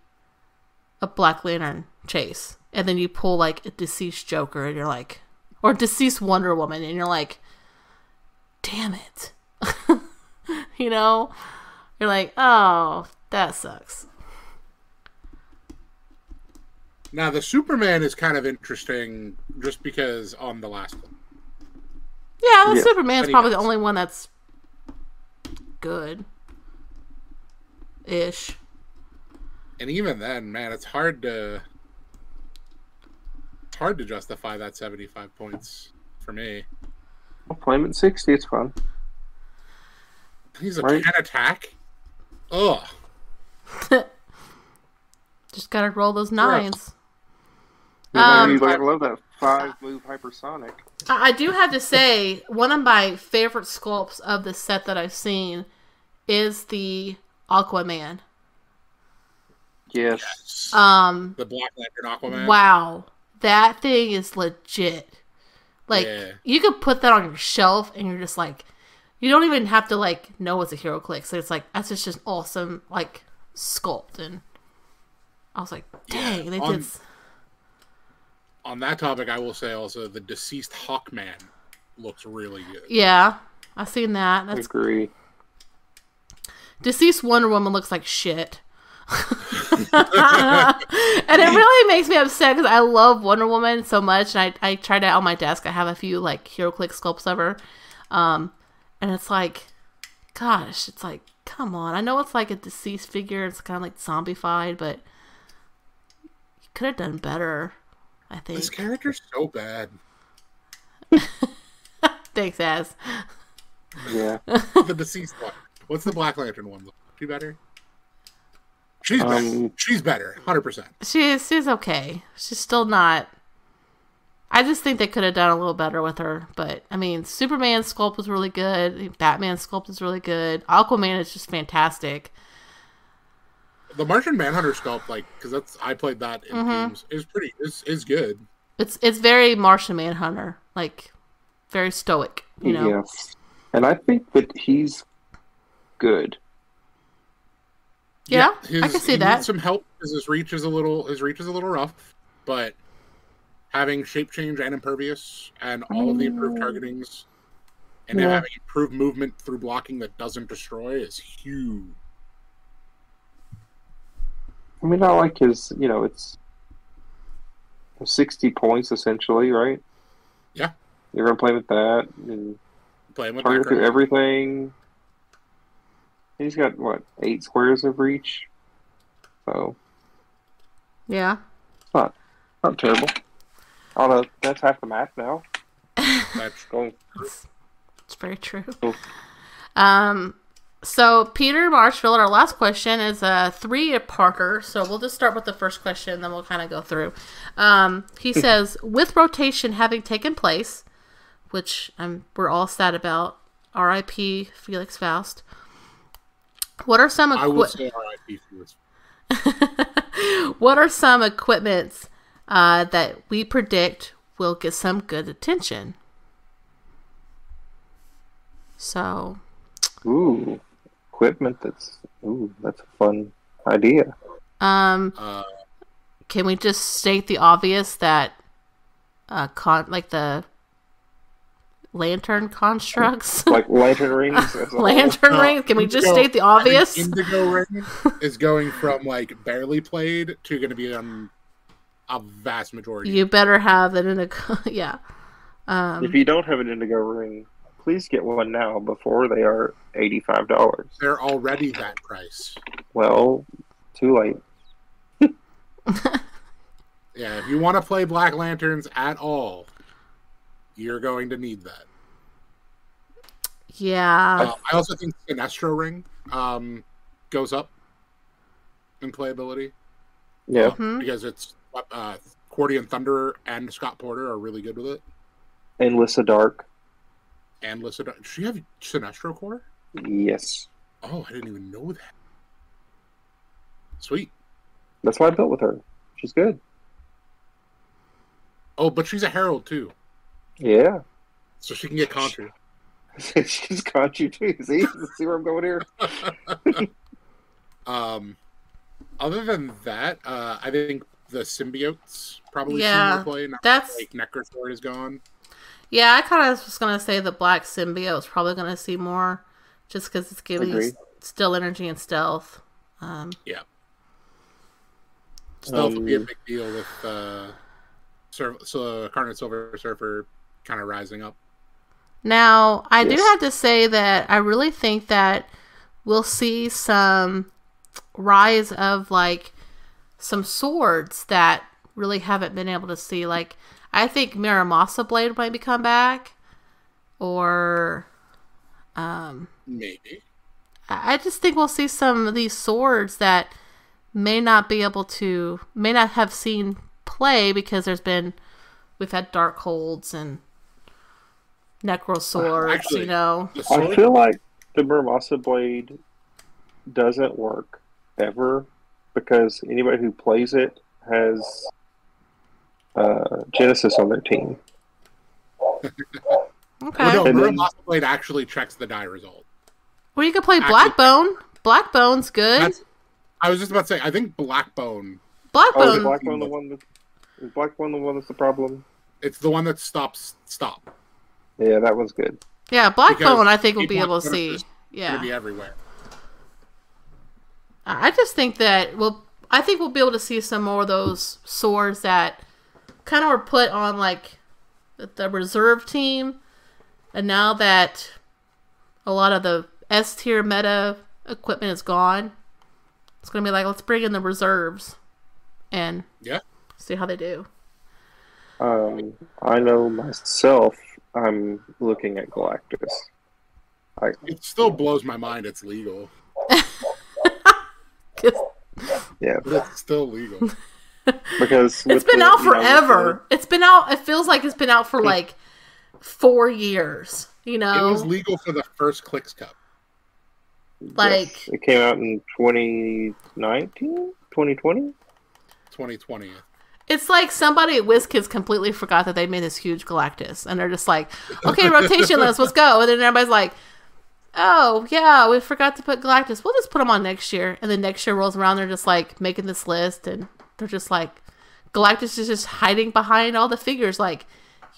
a Black Lantern chase," and then you pull like a deceased Joker, and you're like, or deceased Wonder Woman, and you're like, "Damn it," you know? You're like, "Oh, that sucks." Now the Superman is kind of interesting, just because on the last one. Yeah, the Yeah. Superman's Pretty probably the only one that's good, ish. And even then, man, it's hard to hard to justify that seventy five points for me. I'll play him at 60. It's fun. He's a Right. can attack. Ugh. Just gotta roll those nines. You know, Um, I love that five move hypersonic. I I do have to say, one of my favorite sculpts of the set that I've seen is the Aquaman. Yes. Um, The Black Lantern Aquaman. wow, that thing is legit. Like Yeah. you could put that on your shelf, and you're just like, you don't even have to like know it's a HeroClix. So it's like that's just an awesome like sculpt, and I was like, dang, they on- did. On that topic, I will say also the deceased Hawkman looks really good. Yeah, I've seen that. I That's agree. deceased Wonder Woman looks like shit. and it really makes me upset because I love Wonder Woman so much, and I I tried it on my desk. I have a few like HeroClix sculpts of her, um, and it's like, gosh, it's like, come on. I know it's like a deceased figure. It's kind of like zombified, but you could have done better. I think. This character's so bad. Thanks, ass. Yeah. the deceased one. What's the Black Lantern one? She better? She's better. Um, She's better. Hundred percent. She's she's okay. She's still not. I just think they could have done a little better with her. But I mean, Superman's sculpt was really good. Batman's sculpt is really good. Aquaman is just fantastic. The Martian Manhunter sculpt, like, because that's I played that in Mhm. games, is pretty is is good. It's it's very Martian Manhunter, like very stoic. You know. Yes. And I think that he's good. Yeah, I his- can see he that. Needs some help because his reach is a little his reach is a little rough, but having shape change and impervious and all of the improved oh. targetings, and Yeah. having improved movement through blocking that doesn't destroy is huge. I mean, I like his, you know, it's 60 points essentially, right? Yeah. You're going to play with that and Playing with target through everything. He's got, what, eight squares of reach? So, Yeah. not not terrible. Although, that's half the map now. That's Going It's, it's very true. Um, so Peter Marshfield, our last question is a three-parter. So we'll just start with the first question, then we'll kind of go through. Um, he says, with rotation having taken place, which um, we're all sad about. R.I.P. Felix Faust. What are some I will equi- say RIP for this. what are some equipments uh, that we predict will get some good attention? So, Ooh, equipment that's ooh, that's a fun idea. um, Uh, can we just state the obvious that uh, con- like the lantern constructs, Like lantern rings. as a whole. lantern rings? Can we just Indigo- state the obvious? Indigo Ring is going from like barely played to going to be on a vast majority. You better have an indigo. a yeah. Um, If you don't have an indigo ring, please get one now before they are eighty-five dollars. They're already that price. Well, too late. Yeah, if you want to play Black Lanterns at all, you're going to need that. yeah. Uh, I also think Sinestro Ring um, goes up in playability Yeah, Hmm? because it's uh, Cordy and Thunder and Scott Porter are really good with it. and Lyssa Drak. And Lissa, does she have Sinestro Corps? Yes, Oh, I didn't even know that. Sweet. that's why I built with her. She's good. Oh, but she's a Herald too, Yeah, so she can get Contra. she's you too. See, see where I'm going here. Um, other than that, uh, I think the symbiotes probably Yeah, see more play. Now that's- like Necrosword is gone. Yeah, I kind of was gonna say the black symbiote is probably gonna see more, just because it's giving you still energy and stealth. Um, yeah. Stealth would be a Um, big deal with uh, Sur- so Carnage Silver Surfer kind of rising up. now, I do have to say that I really think that we'll see some rise of like some swords that really haven't been able to see. Like, I think Muramasa Blade might be come back, or um, Maybe. I I just think we'll see some of these swords that may not be able to, may not have seen play because there's been, we've had dark holds and necro swords, Actually, you know. The I feel like the Muramasa blade doesn't work ever because anybody who plays it has uh, Genesis on their team. Okay. oh, no, And then- Blade actually checks the die result. Well, you could play Actually- Blackbone. Blackbone's good. That's, I was just about to say, I think Blackbone, Blackbone. Oh, is Blackbone the one that is Blackbone the one that's the problem? it's the one that stops stop. Yeah, that one's good. yeah, Blackbone. because I think we'll be able to see. Yeah. Be everywhere. I I just think that we'll. I think we'll be able to see some more of those swords that kind of were put on like the reserve team, and now that a lot of the S tier meta equipment is gone, it's gonna be like let's bring in the reserves and Yeah. see how they do. Um, I know myself. I'm looking at Galactus. I, It still blows my mind it's legal, 'Cause yeah, but it's still legal. because it's with been the- out you know, forever. It's been out. It feels like it's been out for hmm. like four years. You know, It was legal for the first Clicks Cup. the- like- yes, it came out in 2019, 2020. 2020. It's like somebody at WizKids completely forgot that they made this huge Galactus, and they're just like, "Okay, rotation list, let's go." And then everybody's like, "Oh yeah, we forgot to put Galactus. We'll just put him on next year." And then next year rolls around, they're just like making this list, and they're just like, Galactus is just hiding behind all the figures, like,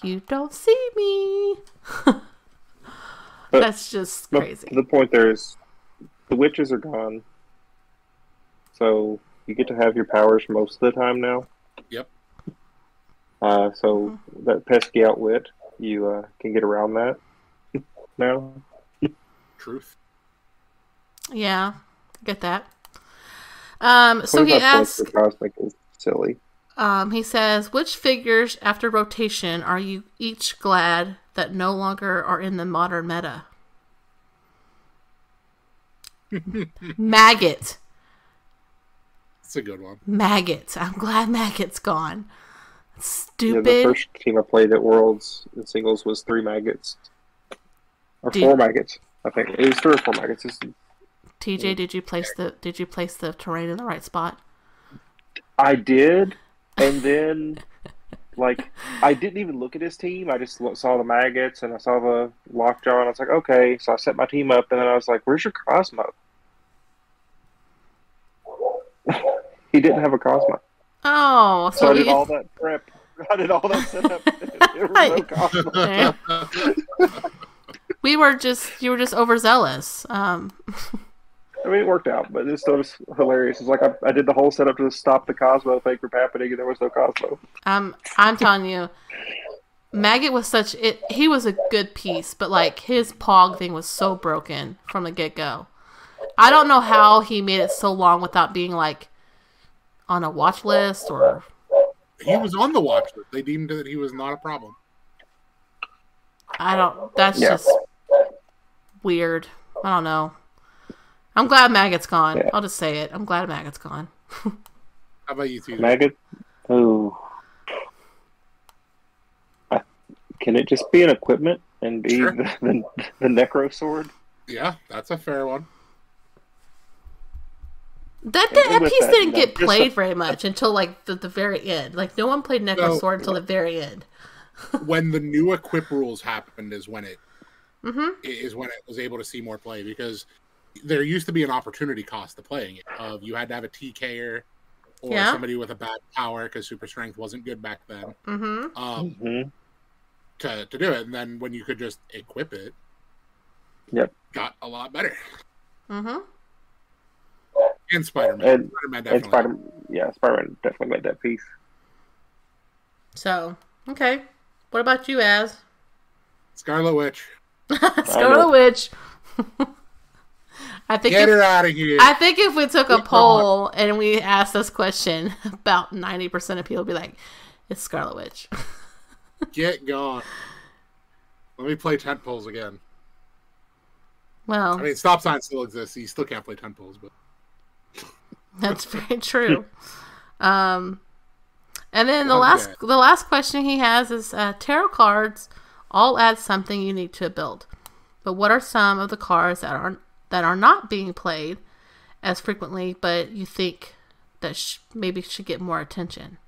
"You don't see me." That's just crazy. The point there is, the witches are gone, so you get to have your powers most of the time now. Yep. Uh, so that pesky outwit, you uh, can get around that now. Truth. Yeah, get that. Um, so he 25 points asked. for Cosmic is silly. Um, he says, which figures after rotation are you each glad that no longer are in the modern meta? Maggot. It's a good one. Maggot. I'm glad Maggot's gone. Yeah, Stupid. the first team I played at Worlds in singles was three maggots. Or four maggots. I think it was three or four maggots. It's- TJ, did you place the did you place the terrain in the right spot? I did, and then like I didn't even look at his team. I just saw the maggots and I saw the lockjaw, and I was like, okay. So I set my team up, and then I was like, "Where's your Cosmo?" he didn't have a Cosmo, Oh, so so I did you- all that prep. I did all that setup. there was no Cosmo. We were just you were just overzealous. Um, I mean, it worked out, but it still was hilarious. It's like I, I did the whole setup to stop the Cosmo thing from happening, and there was no Cosmo. I'm I'm telling you, Maggot was such it. He was a good piece, but like his Pog thing was so broken from the get go. I don't know how he made it so long without being like on a watch list or He was on the watch list. They deemed that he was not a problem. I don't. That's Yeah. just weird. I don't know. I'm glad Maggot's gone. Yeah. I'll just say it. I'm glad Maggot's gone. How about you two? Maggot. Oh, I, can it just be an equipment and be Sure. the, the the Necro sword? Yeah, that's a fair one. That, And that piece that, didn't you know, get played very much until like the, the very end. Like no one played Necro No. Sword until the very end. when the new equip rules happened is when it hmm is when it was able to see more play because there used to be an opportunity cost to playing it of you had to have a TKer or Yeah. somebody with a bad power because super strength wasn't good back then hmm um, hmm to, to do it and then when you could just equip it Yep. got a lot better hmm and Spider-Man. And- Spider-Man And definitely. Spider, yeah, Spider-Man definitely made that piece. So okay, what about you, Az? Scarlet Witch. Scarlet Witch. I think get if, her out of here. I think if we took a Get poll and we asked this question, about ninety percent of people would be like, "It's Scarlet Witch." get gone. Let me play tent poles again. Well, I mean stop sign still exists you still can't play tent poles but That's very true. um, and then the Love last that. the last question he has is uh, tarot cards all add something unique to a build, but what are some of the cards that are that are not being played as frequently, but you think that sh- maybe should get more attention?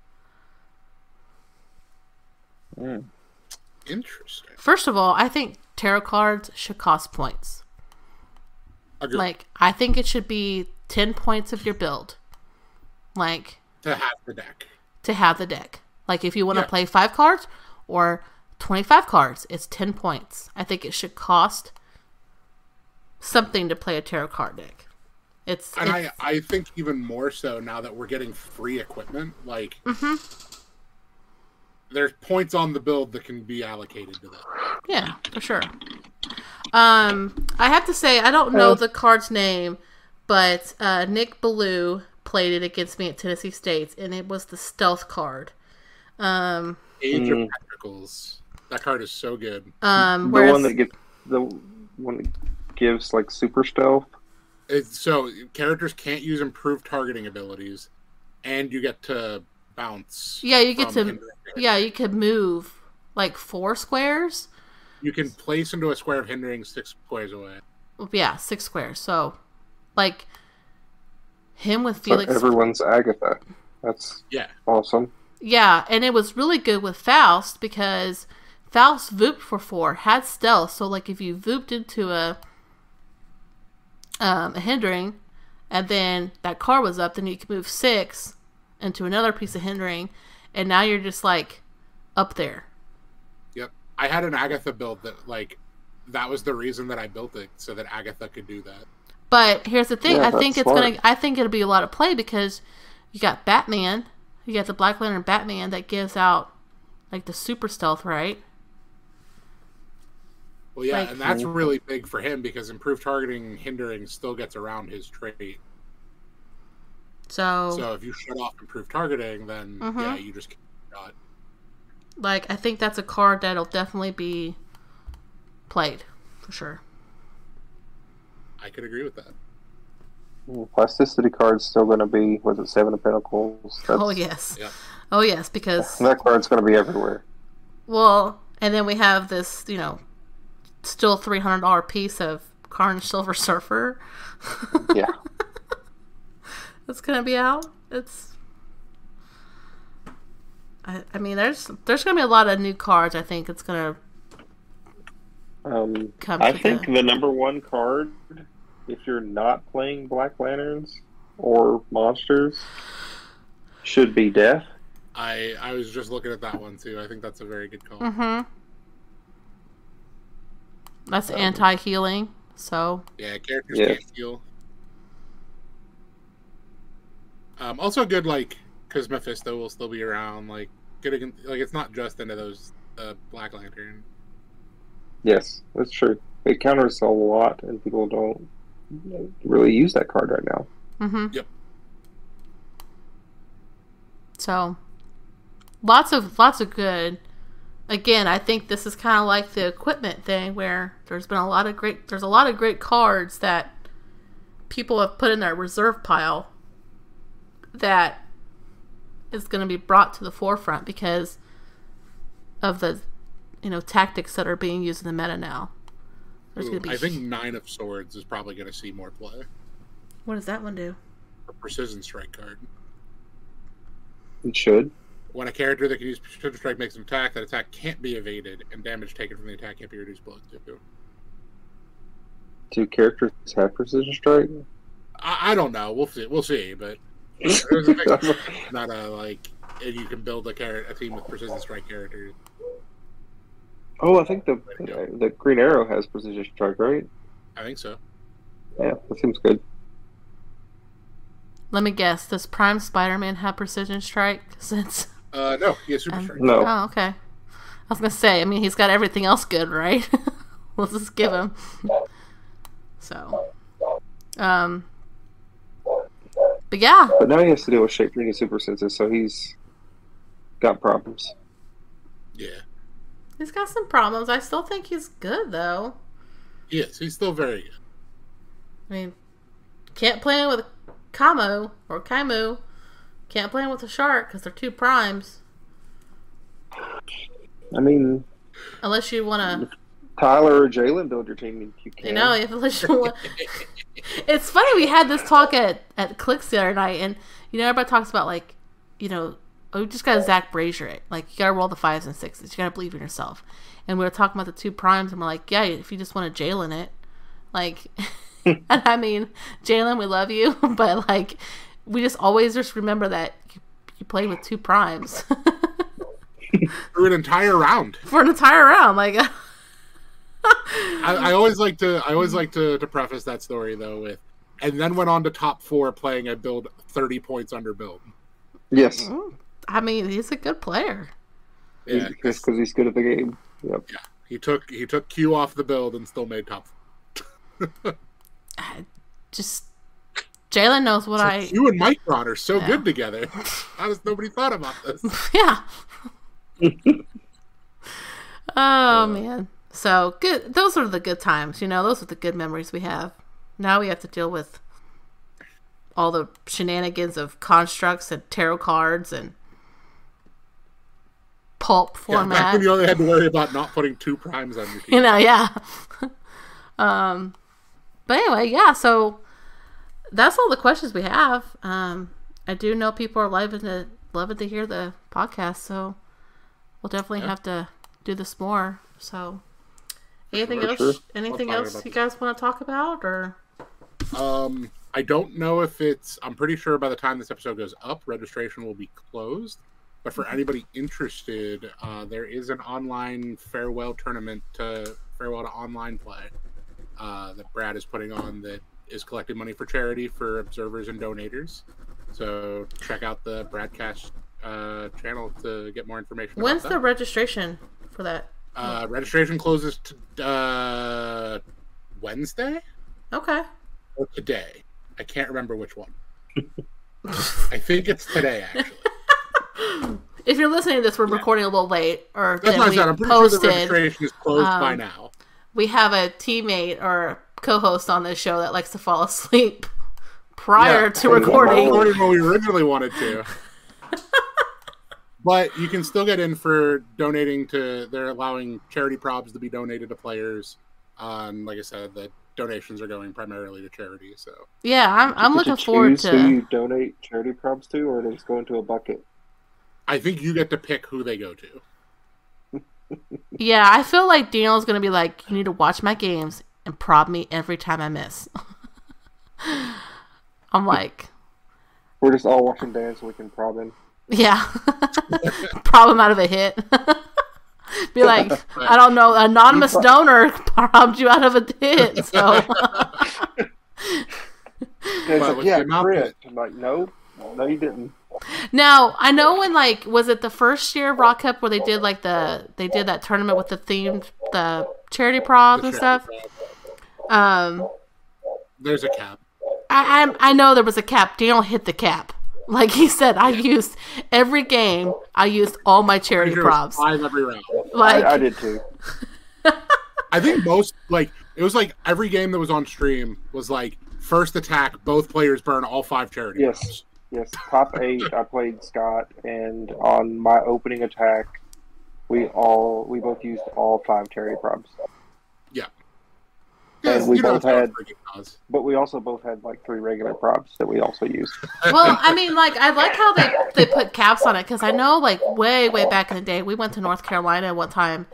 interesting First of all, I think tarot cards should cost points. Like I think it should be ten points of your build. Like to have the deck to have the deck. Like if you want to Yeah. play five cards or 25 cards, it's 10 points. I think it should cost something to play a tarot card deck. It's, and I, it's- I think even more so now that we're getting free equipment like Mm-hmm. there's points on the build that can be allocated to that yeah, for sure. Um, I have to say I don't know the card's name, but uh, Nick Ballou played it against me at Tennessee State, and it was the stealth card. Um, Ace Mm. of pentacles that card is so good um, The whereas, one that gets the one that gives like super stealth. it's, so characters can't use improved targeting abilities and you get to bounce yeah, you get to yeah, you could move like four squares. you can place into a square of hindering six squares away yeah, six squares. So, like him with So Felix. everyone's Agatha. That's yeah awesome. Yeah, and it was really good with Faust because Faust vooped for four, had stealth. So, like, if you vooped into a um, a hindering, and then that car was up, then you could move six into another piece of hindering, and now you're just like up there. yep i had an agatha build that like that was the reason that i built it so that agatha could do that But here's the thing: Yeah, I think it's smart. gonna. I think it'll be a lot of play because you got Batman, you got the Black Lantern Batman that gives out like the super stealth, right? well yeah Like- and that's really big for him because improved targeting hindering still gets around his trait So, So if you shut off improved targeting, then Mhm. yeah, you just get shot. like, I think that's a card that'll definitely be played for sure. I could agree with that. Plasticity card's still going to be was it Seven of Pentacles? Oh, That's, oh yes. Yeah. Oh yes, because That card's going to be everywhere. well, and then we have this, you know, still three hundred dollar piece of Carnage Silver Surfer. Yeah. It's gonna be out. It's. I, I mean, there's there's gonna be a lot of new cards. I think it's gonna Um, come. I think the, the number one card, if you're not playing Black Lanterns or monsters, should be Death. I I was just looking at that one too. I think that's a very good call. Mm-hmm. That's anti healing. So Yeah, characters Yeah. can't heal. Um, also good like because Mephisto will still be around. Like getting like it's not just into those uh, Black Lantern. Yes, that's true. It counters a lot, and people don't really use that card right now. Mm-hmm. Yep. So, lots of lots of good. Again, I think this is kind of like the equipment thing, where there's been a lot of great. There's a lot of great cards that people have put in their reserve pile that is going to be brought to the forefront because of the you know tactics that are being used in the meta now. There's Ooh, going to be. I think Nine of Swords is probably going to see more play. what does that one do? A precision strike card. It should. When a character that can use precision strike makes an attack, that attack can't be evaded, and damage taken from the attack can't be reduced below two. Do characters have precision strike? I, I don't know. We'll see. We'll see. But there's a big, not a like, and you can build a char- a team with precision strike characters. Oh, I think the the Green Arrow has precision strike, right? I think so. Yeah, that seems good. Let me guess. Does Prime Spider-Man have precision strike? Since Uh, no, he has super Um, strike. No, Oh, okay. I was gonna say. I mean, he's got everything else good, right? Let's just give him. So, um, but yeah, but now he has to deal with shape and super senses, so he's got problems. Yeah, he's got some problems. I still think he's good though. he is. He's still very good. I mean, can't play him with Kamo or Kaimu. Can't play him with a shark because they're two primes. I mean, Unless you want to, Tyler or Jalen build your team you can. you know, if unless you want. it's funny we had this talk at at Clicks the other night, and you know everybody talks about like, you know, oh, you just got to Zach Brazier it. Like you got to roll the fives and sixes. You got to believe in yourself. And we were talking about the two primes, and we're like, yeah, if you just want to Jalen it, like, hmm. and I mean, Jalen, we love you, but like, we just always just remember that you, you played with two primes for an entire round. for an entire round. Like, I, I always like to. I always like to, to preface that story though with, and then went on to top four playing a build thirty points under build. Yes, mm-hmm. I mean, he's a good player. Yeah, just because he's good at the game. Yep. he took he took Q off the build and still made top. Just Jalen knows what I. You and Micron are so Yeah. good together. How does nobody thought about this? Yeah. oh man. So good. Those are the good times. You know, those are the good memories we have. Now we have to deal with all the shenanigans of constructs and tarot cards and pulp format. Yeah, back when you only had to worry about not putting two primes on your team. you know, yeah. um, but anyway, yeah. So that's all the questions we have. Um, I do know people are loving to loving to hear the podcast, so we'll definitely Yeah. have to do this more. So, anything For else? sure. Anything else you this. guys want to talk about, or Um, I don't know if it's. I'm pretty sure by the time this episode goes up, registration will be closed. But for anybody interested, uh, there is an online farewell tournament to farewell to online play uh, that Brad is putting on that is collecting money for charity for observers and donators. So check out the Bradcast uh, channel to get more information. about when's that. the registration for that? uh, registration closes to, uh, Wednesday Okay. or today. I can't remember which one. I think it's today, actually. If you're listening to this, we're recording a little late, or That's then what I we said. I'm pretty sure the registration is closed by um, now. we have a teammate or co-host on this show that likes to fall asleep prior Yeah. to recording. Recording what we originally wanted to. but you can still get in for donating to. They're allowing charity props to be donated to players. Um, like I said, the donations are going primarily to charity. So Yeah, I'm I'm looking forward choose who to. you donate charity props to, or they just go into a bucket. I think you get to pick who they go to. Yeah, I feel like Daniel's gonna be like, you need to watch my games and prod me every time I miss. I'm like, We're just all watching Dan so we can prop him. yeah, prop him out of a hit. be like, I don't know, anonymous donor robbed you out of a hit. So And like, yeah, the crit. I'm like, no, no, you didn't. Now I know when like was it the first year of Rock Cup where they did like the they did that tournament with the themed the charity props and The stuff. charity. Um, There's a cap. I, I I know there was a cap. Daniel hit the cap. Like he said, I used every game. I used all my charity Pretty sure it was props. Five every round. Like I, I did too. I think most like it was like every game that was on stream was like first attack, both players burn all five charity. Yes. props. Yes, top eight. I played Scott, and on my opening attack, we all we both used all five charity props. Yeah, And we you both had- a pretty good cause. But we also both had like three regular props that we also used. well, I mean, like I like how they they put caps on it because I know like way way back in the day we went to North Carolina one time,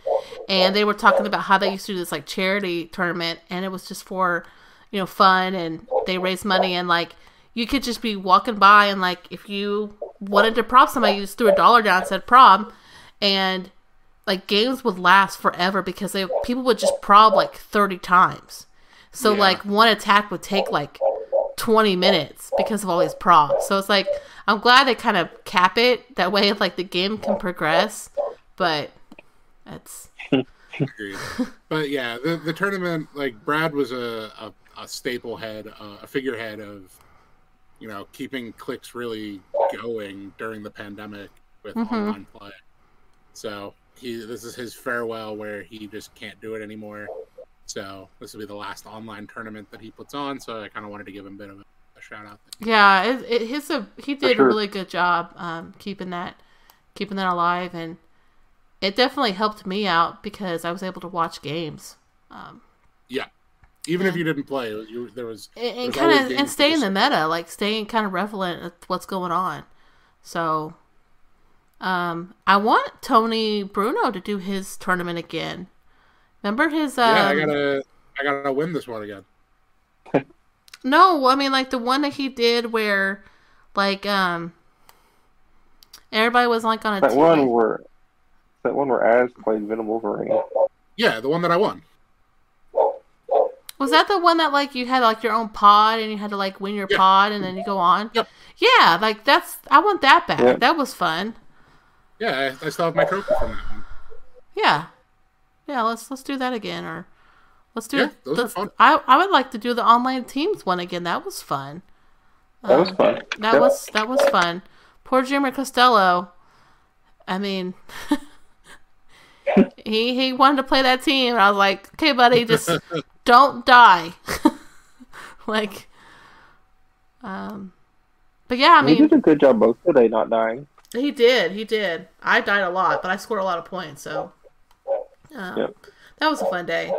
and they were talking about how they used to do this like charity tournament, and it was just for you know fun, and they raised money, and like you could just be walking by, and like if you wanted to prop somebody, you just threw a dollar down and said prop, and like games would last forever because they people would just prop like 30 times. So Yeah. like one attack would take like 20 minutes because of all these props. So it's like I'm glad they kind of cap it that way like the game can progress, but it's but yeah, the the tournament like Brad was a a, a staple head, uh, a figurehead of you know keeping Clix really going during the pandemic with Mhm. online play. So he this is his farewell where he just can't do it anymore. So this will be the last online tournament that he puts on. So I kind of wanted to give him a bit of a, a shout out. yeah, it, it his a, he did a really good job um keeping that keeping that alive and it definitely helped me out because I was able to watch games. Um Even if you didn't play, you, there was and, and kind of and stay in the meta, like staying kind of relevant at what's going on. So, um, I want Tony Bruno to do his tournament again. Remember his? Um, yeah. I gotta I gotta win this one again. No, I mean like the one that he did where, like, um, everybody was like on a That team. one where that one where Az played Venom Wolverine. Yeah, the one that I won. Was that the one that like you had like your own pod and you had to like win your Yeah. pod and then you go on? Yep. Yeah, like that's I want that back. Yeah. That was fun. Yeah, I, I still have my trophy from that one. Yeah, yeah. Let's let's do that again, or let's do. Yeah, those are let's- fun. I I would like to do the online teams one again. That was fun. That was Um, fun. That Yep. was that was fun. Poor Jimmy Costello. I mean, he he wanted to play that team, and I was like, okay, buddy, just don't die. like, um, but yeah, I mean, he did a good job both today, not dying. he did. He did. I died a lot, but I scored a lot of points. So, um, Yep. that was a fun day.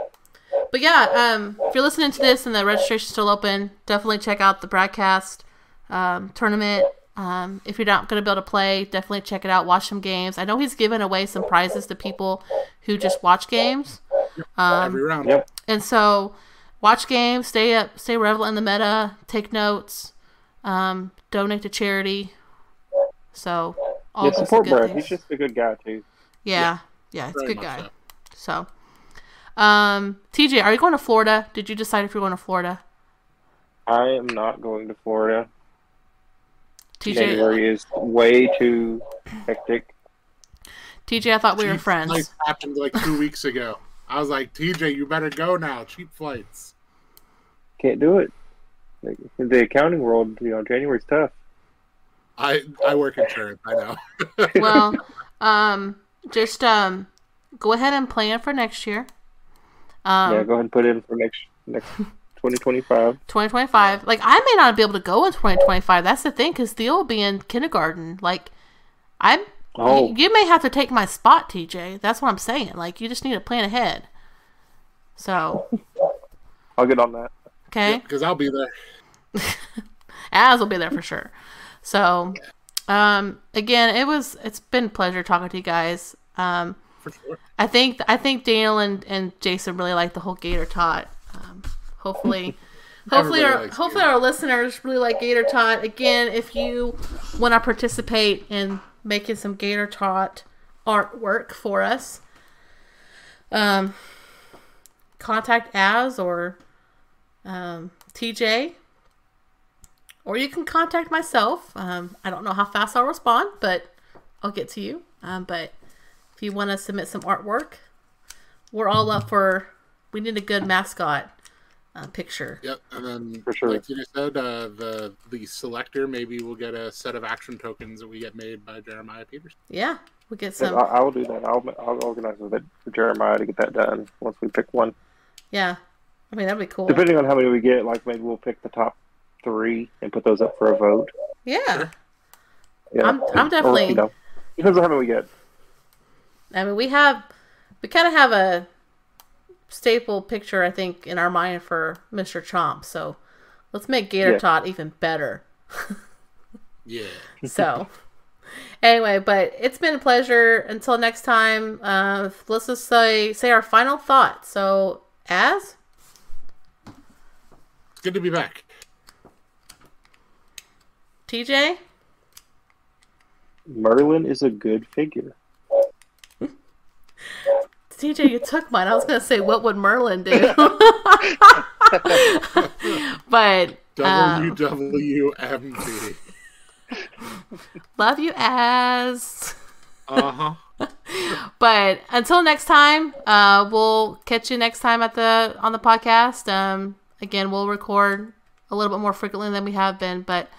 But yeah, um, if you're listening to this and the registration's still open, definitely check out the Bradcast um, tournament. Um, if you're not going to be able to play, definitely check it out. Watch some games. I know he's giving away some prizes to people who just watch games. Um, Every round. Yep. and so, watch games, stay up, stay relevant in the meta, take notes, um, donate to charity. So, all yeah, support good Brad. He's just a good guy too. yeah, yeah, it's a good guy. so. So, um, TJ, are you going to Florida? Did you decide if you're going to Florida? I am not going to Florida. TJ, January is way too hectic. TJ, I thought we were friends. flights happened like two weeks ago. I was like, TJ, you better go now. Cheap flights. Can't do it. Like, in the accounting world, you know, January's tough. I I work insurance. I know. well, um, just um, go ahead and plan for next year. Um, yeah, go ahead and put in for next next 2025. 2025. Like I may not be able to go in 2025. That's the thing, because Theo will be in kindergarten. Like I'm, Oh, You, you may have to take my spot, TJ. That's what I'm saying. Like, you just need to plan ahead. So, I'll get on that. okay. Because I'll be there. Az will be there for sure. So, um, again, it was it's been a pleasure talking to you guys. Um, For sure. I think I think Daniel and, and Jason really like the whole Gator Tot. Hopefully, hopefully Everybody our likes hopefully our listeners really like Gator Tot. Again, if you want to participate in making some Gator Tot artwork for us, um, contact Az or um, TJ or you can contact myself. Um, I don't know how fast I'll respond, but I'll get to you. Um, but if you want to submit some artwork, we're all up for. We need a good mascot uh, picture. Yep, and then For sure. like you just said, uh, the the selector maybe we'll get a set of action tokens that we get made by Jeremiah Peters. Yeah, we get Yeah, some. I, I will do that. I'll I'll organize with it for Jeremiah to get that done once we pick one. Yeah, I mean that'd be cool. Depending on how many we get, like maybe we'll pick the top three and put those up for a vote. Yeah, Yeah, I'm- I'm Or, definitely- you know, depends on how many we get. I mean we have, we kind of have a staple picture I think in our mind for Mr. Chomp. So let's make Gator Yeah. Tot even better. Yeah. so anyway but it's been a pleasure until next time uh let's just say say our final thought so as It's good to be back. tj Merlin is a good figure. tj you took mine. I was gonna say what would merlin do? But um, WWMD. love you Az. Uh huh. but until next time uh we'll catch you next time at the on the podcast. Um again we'll record a little bit more frequently than we have been but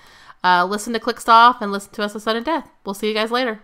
uh listen to Click Clixed Off and listen to us at sudden death. We'll see you guys later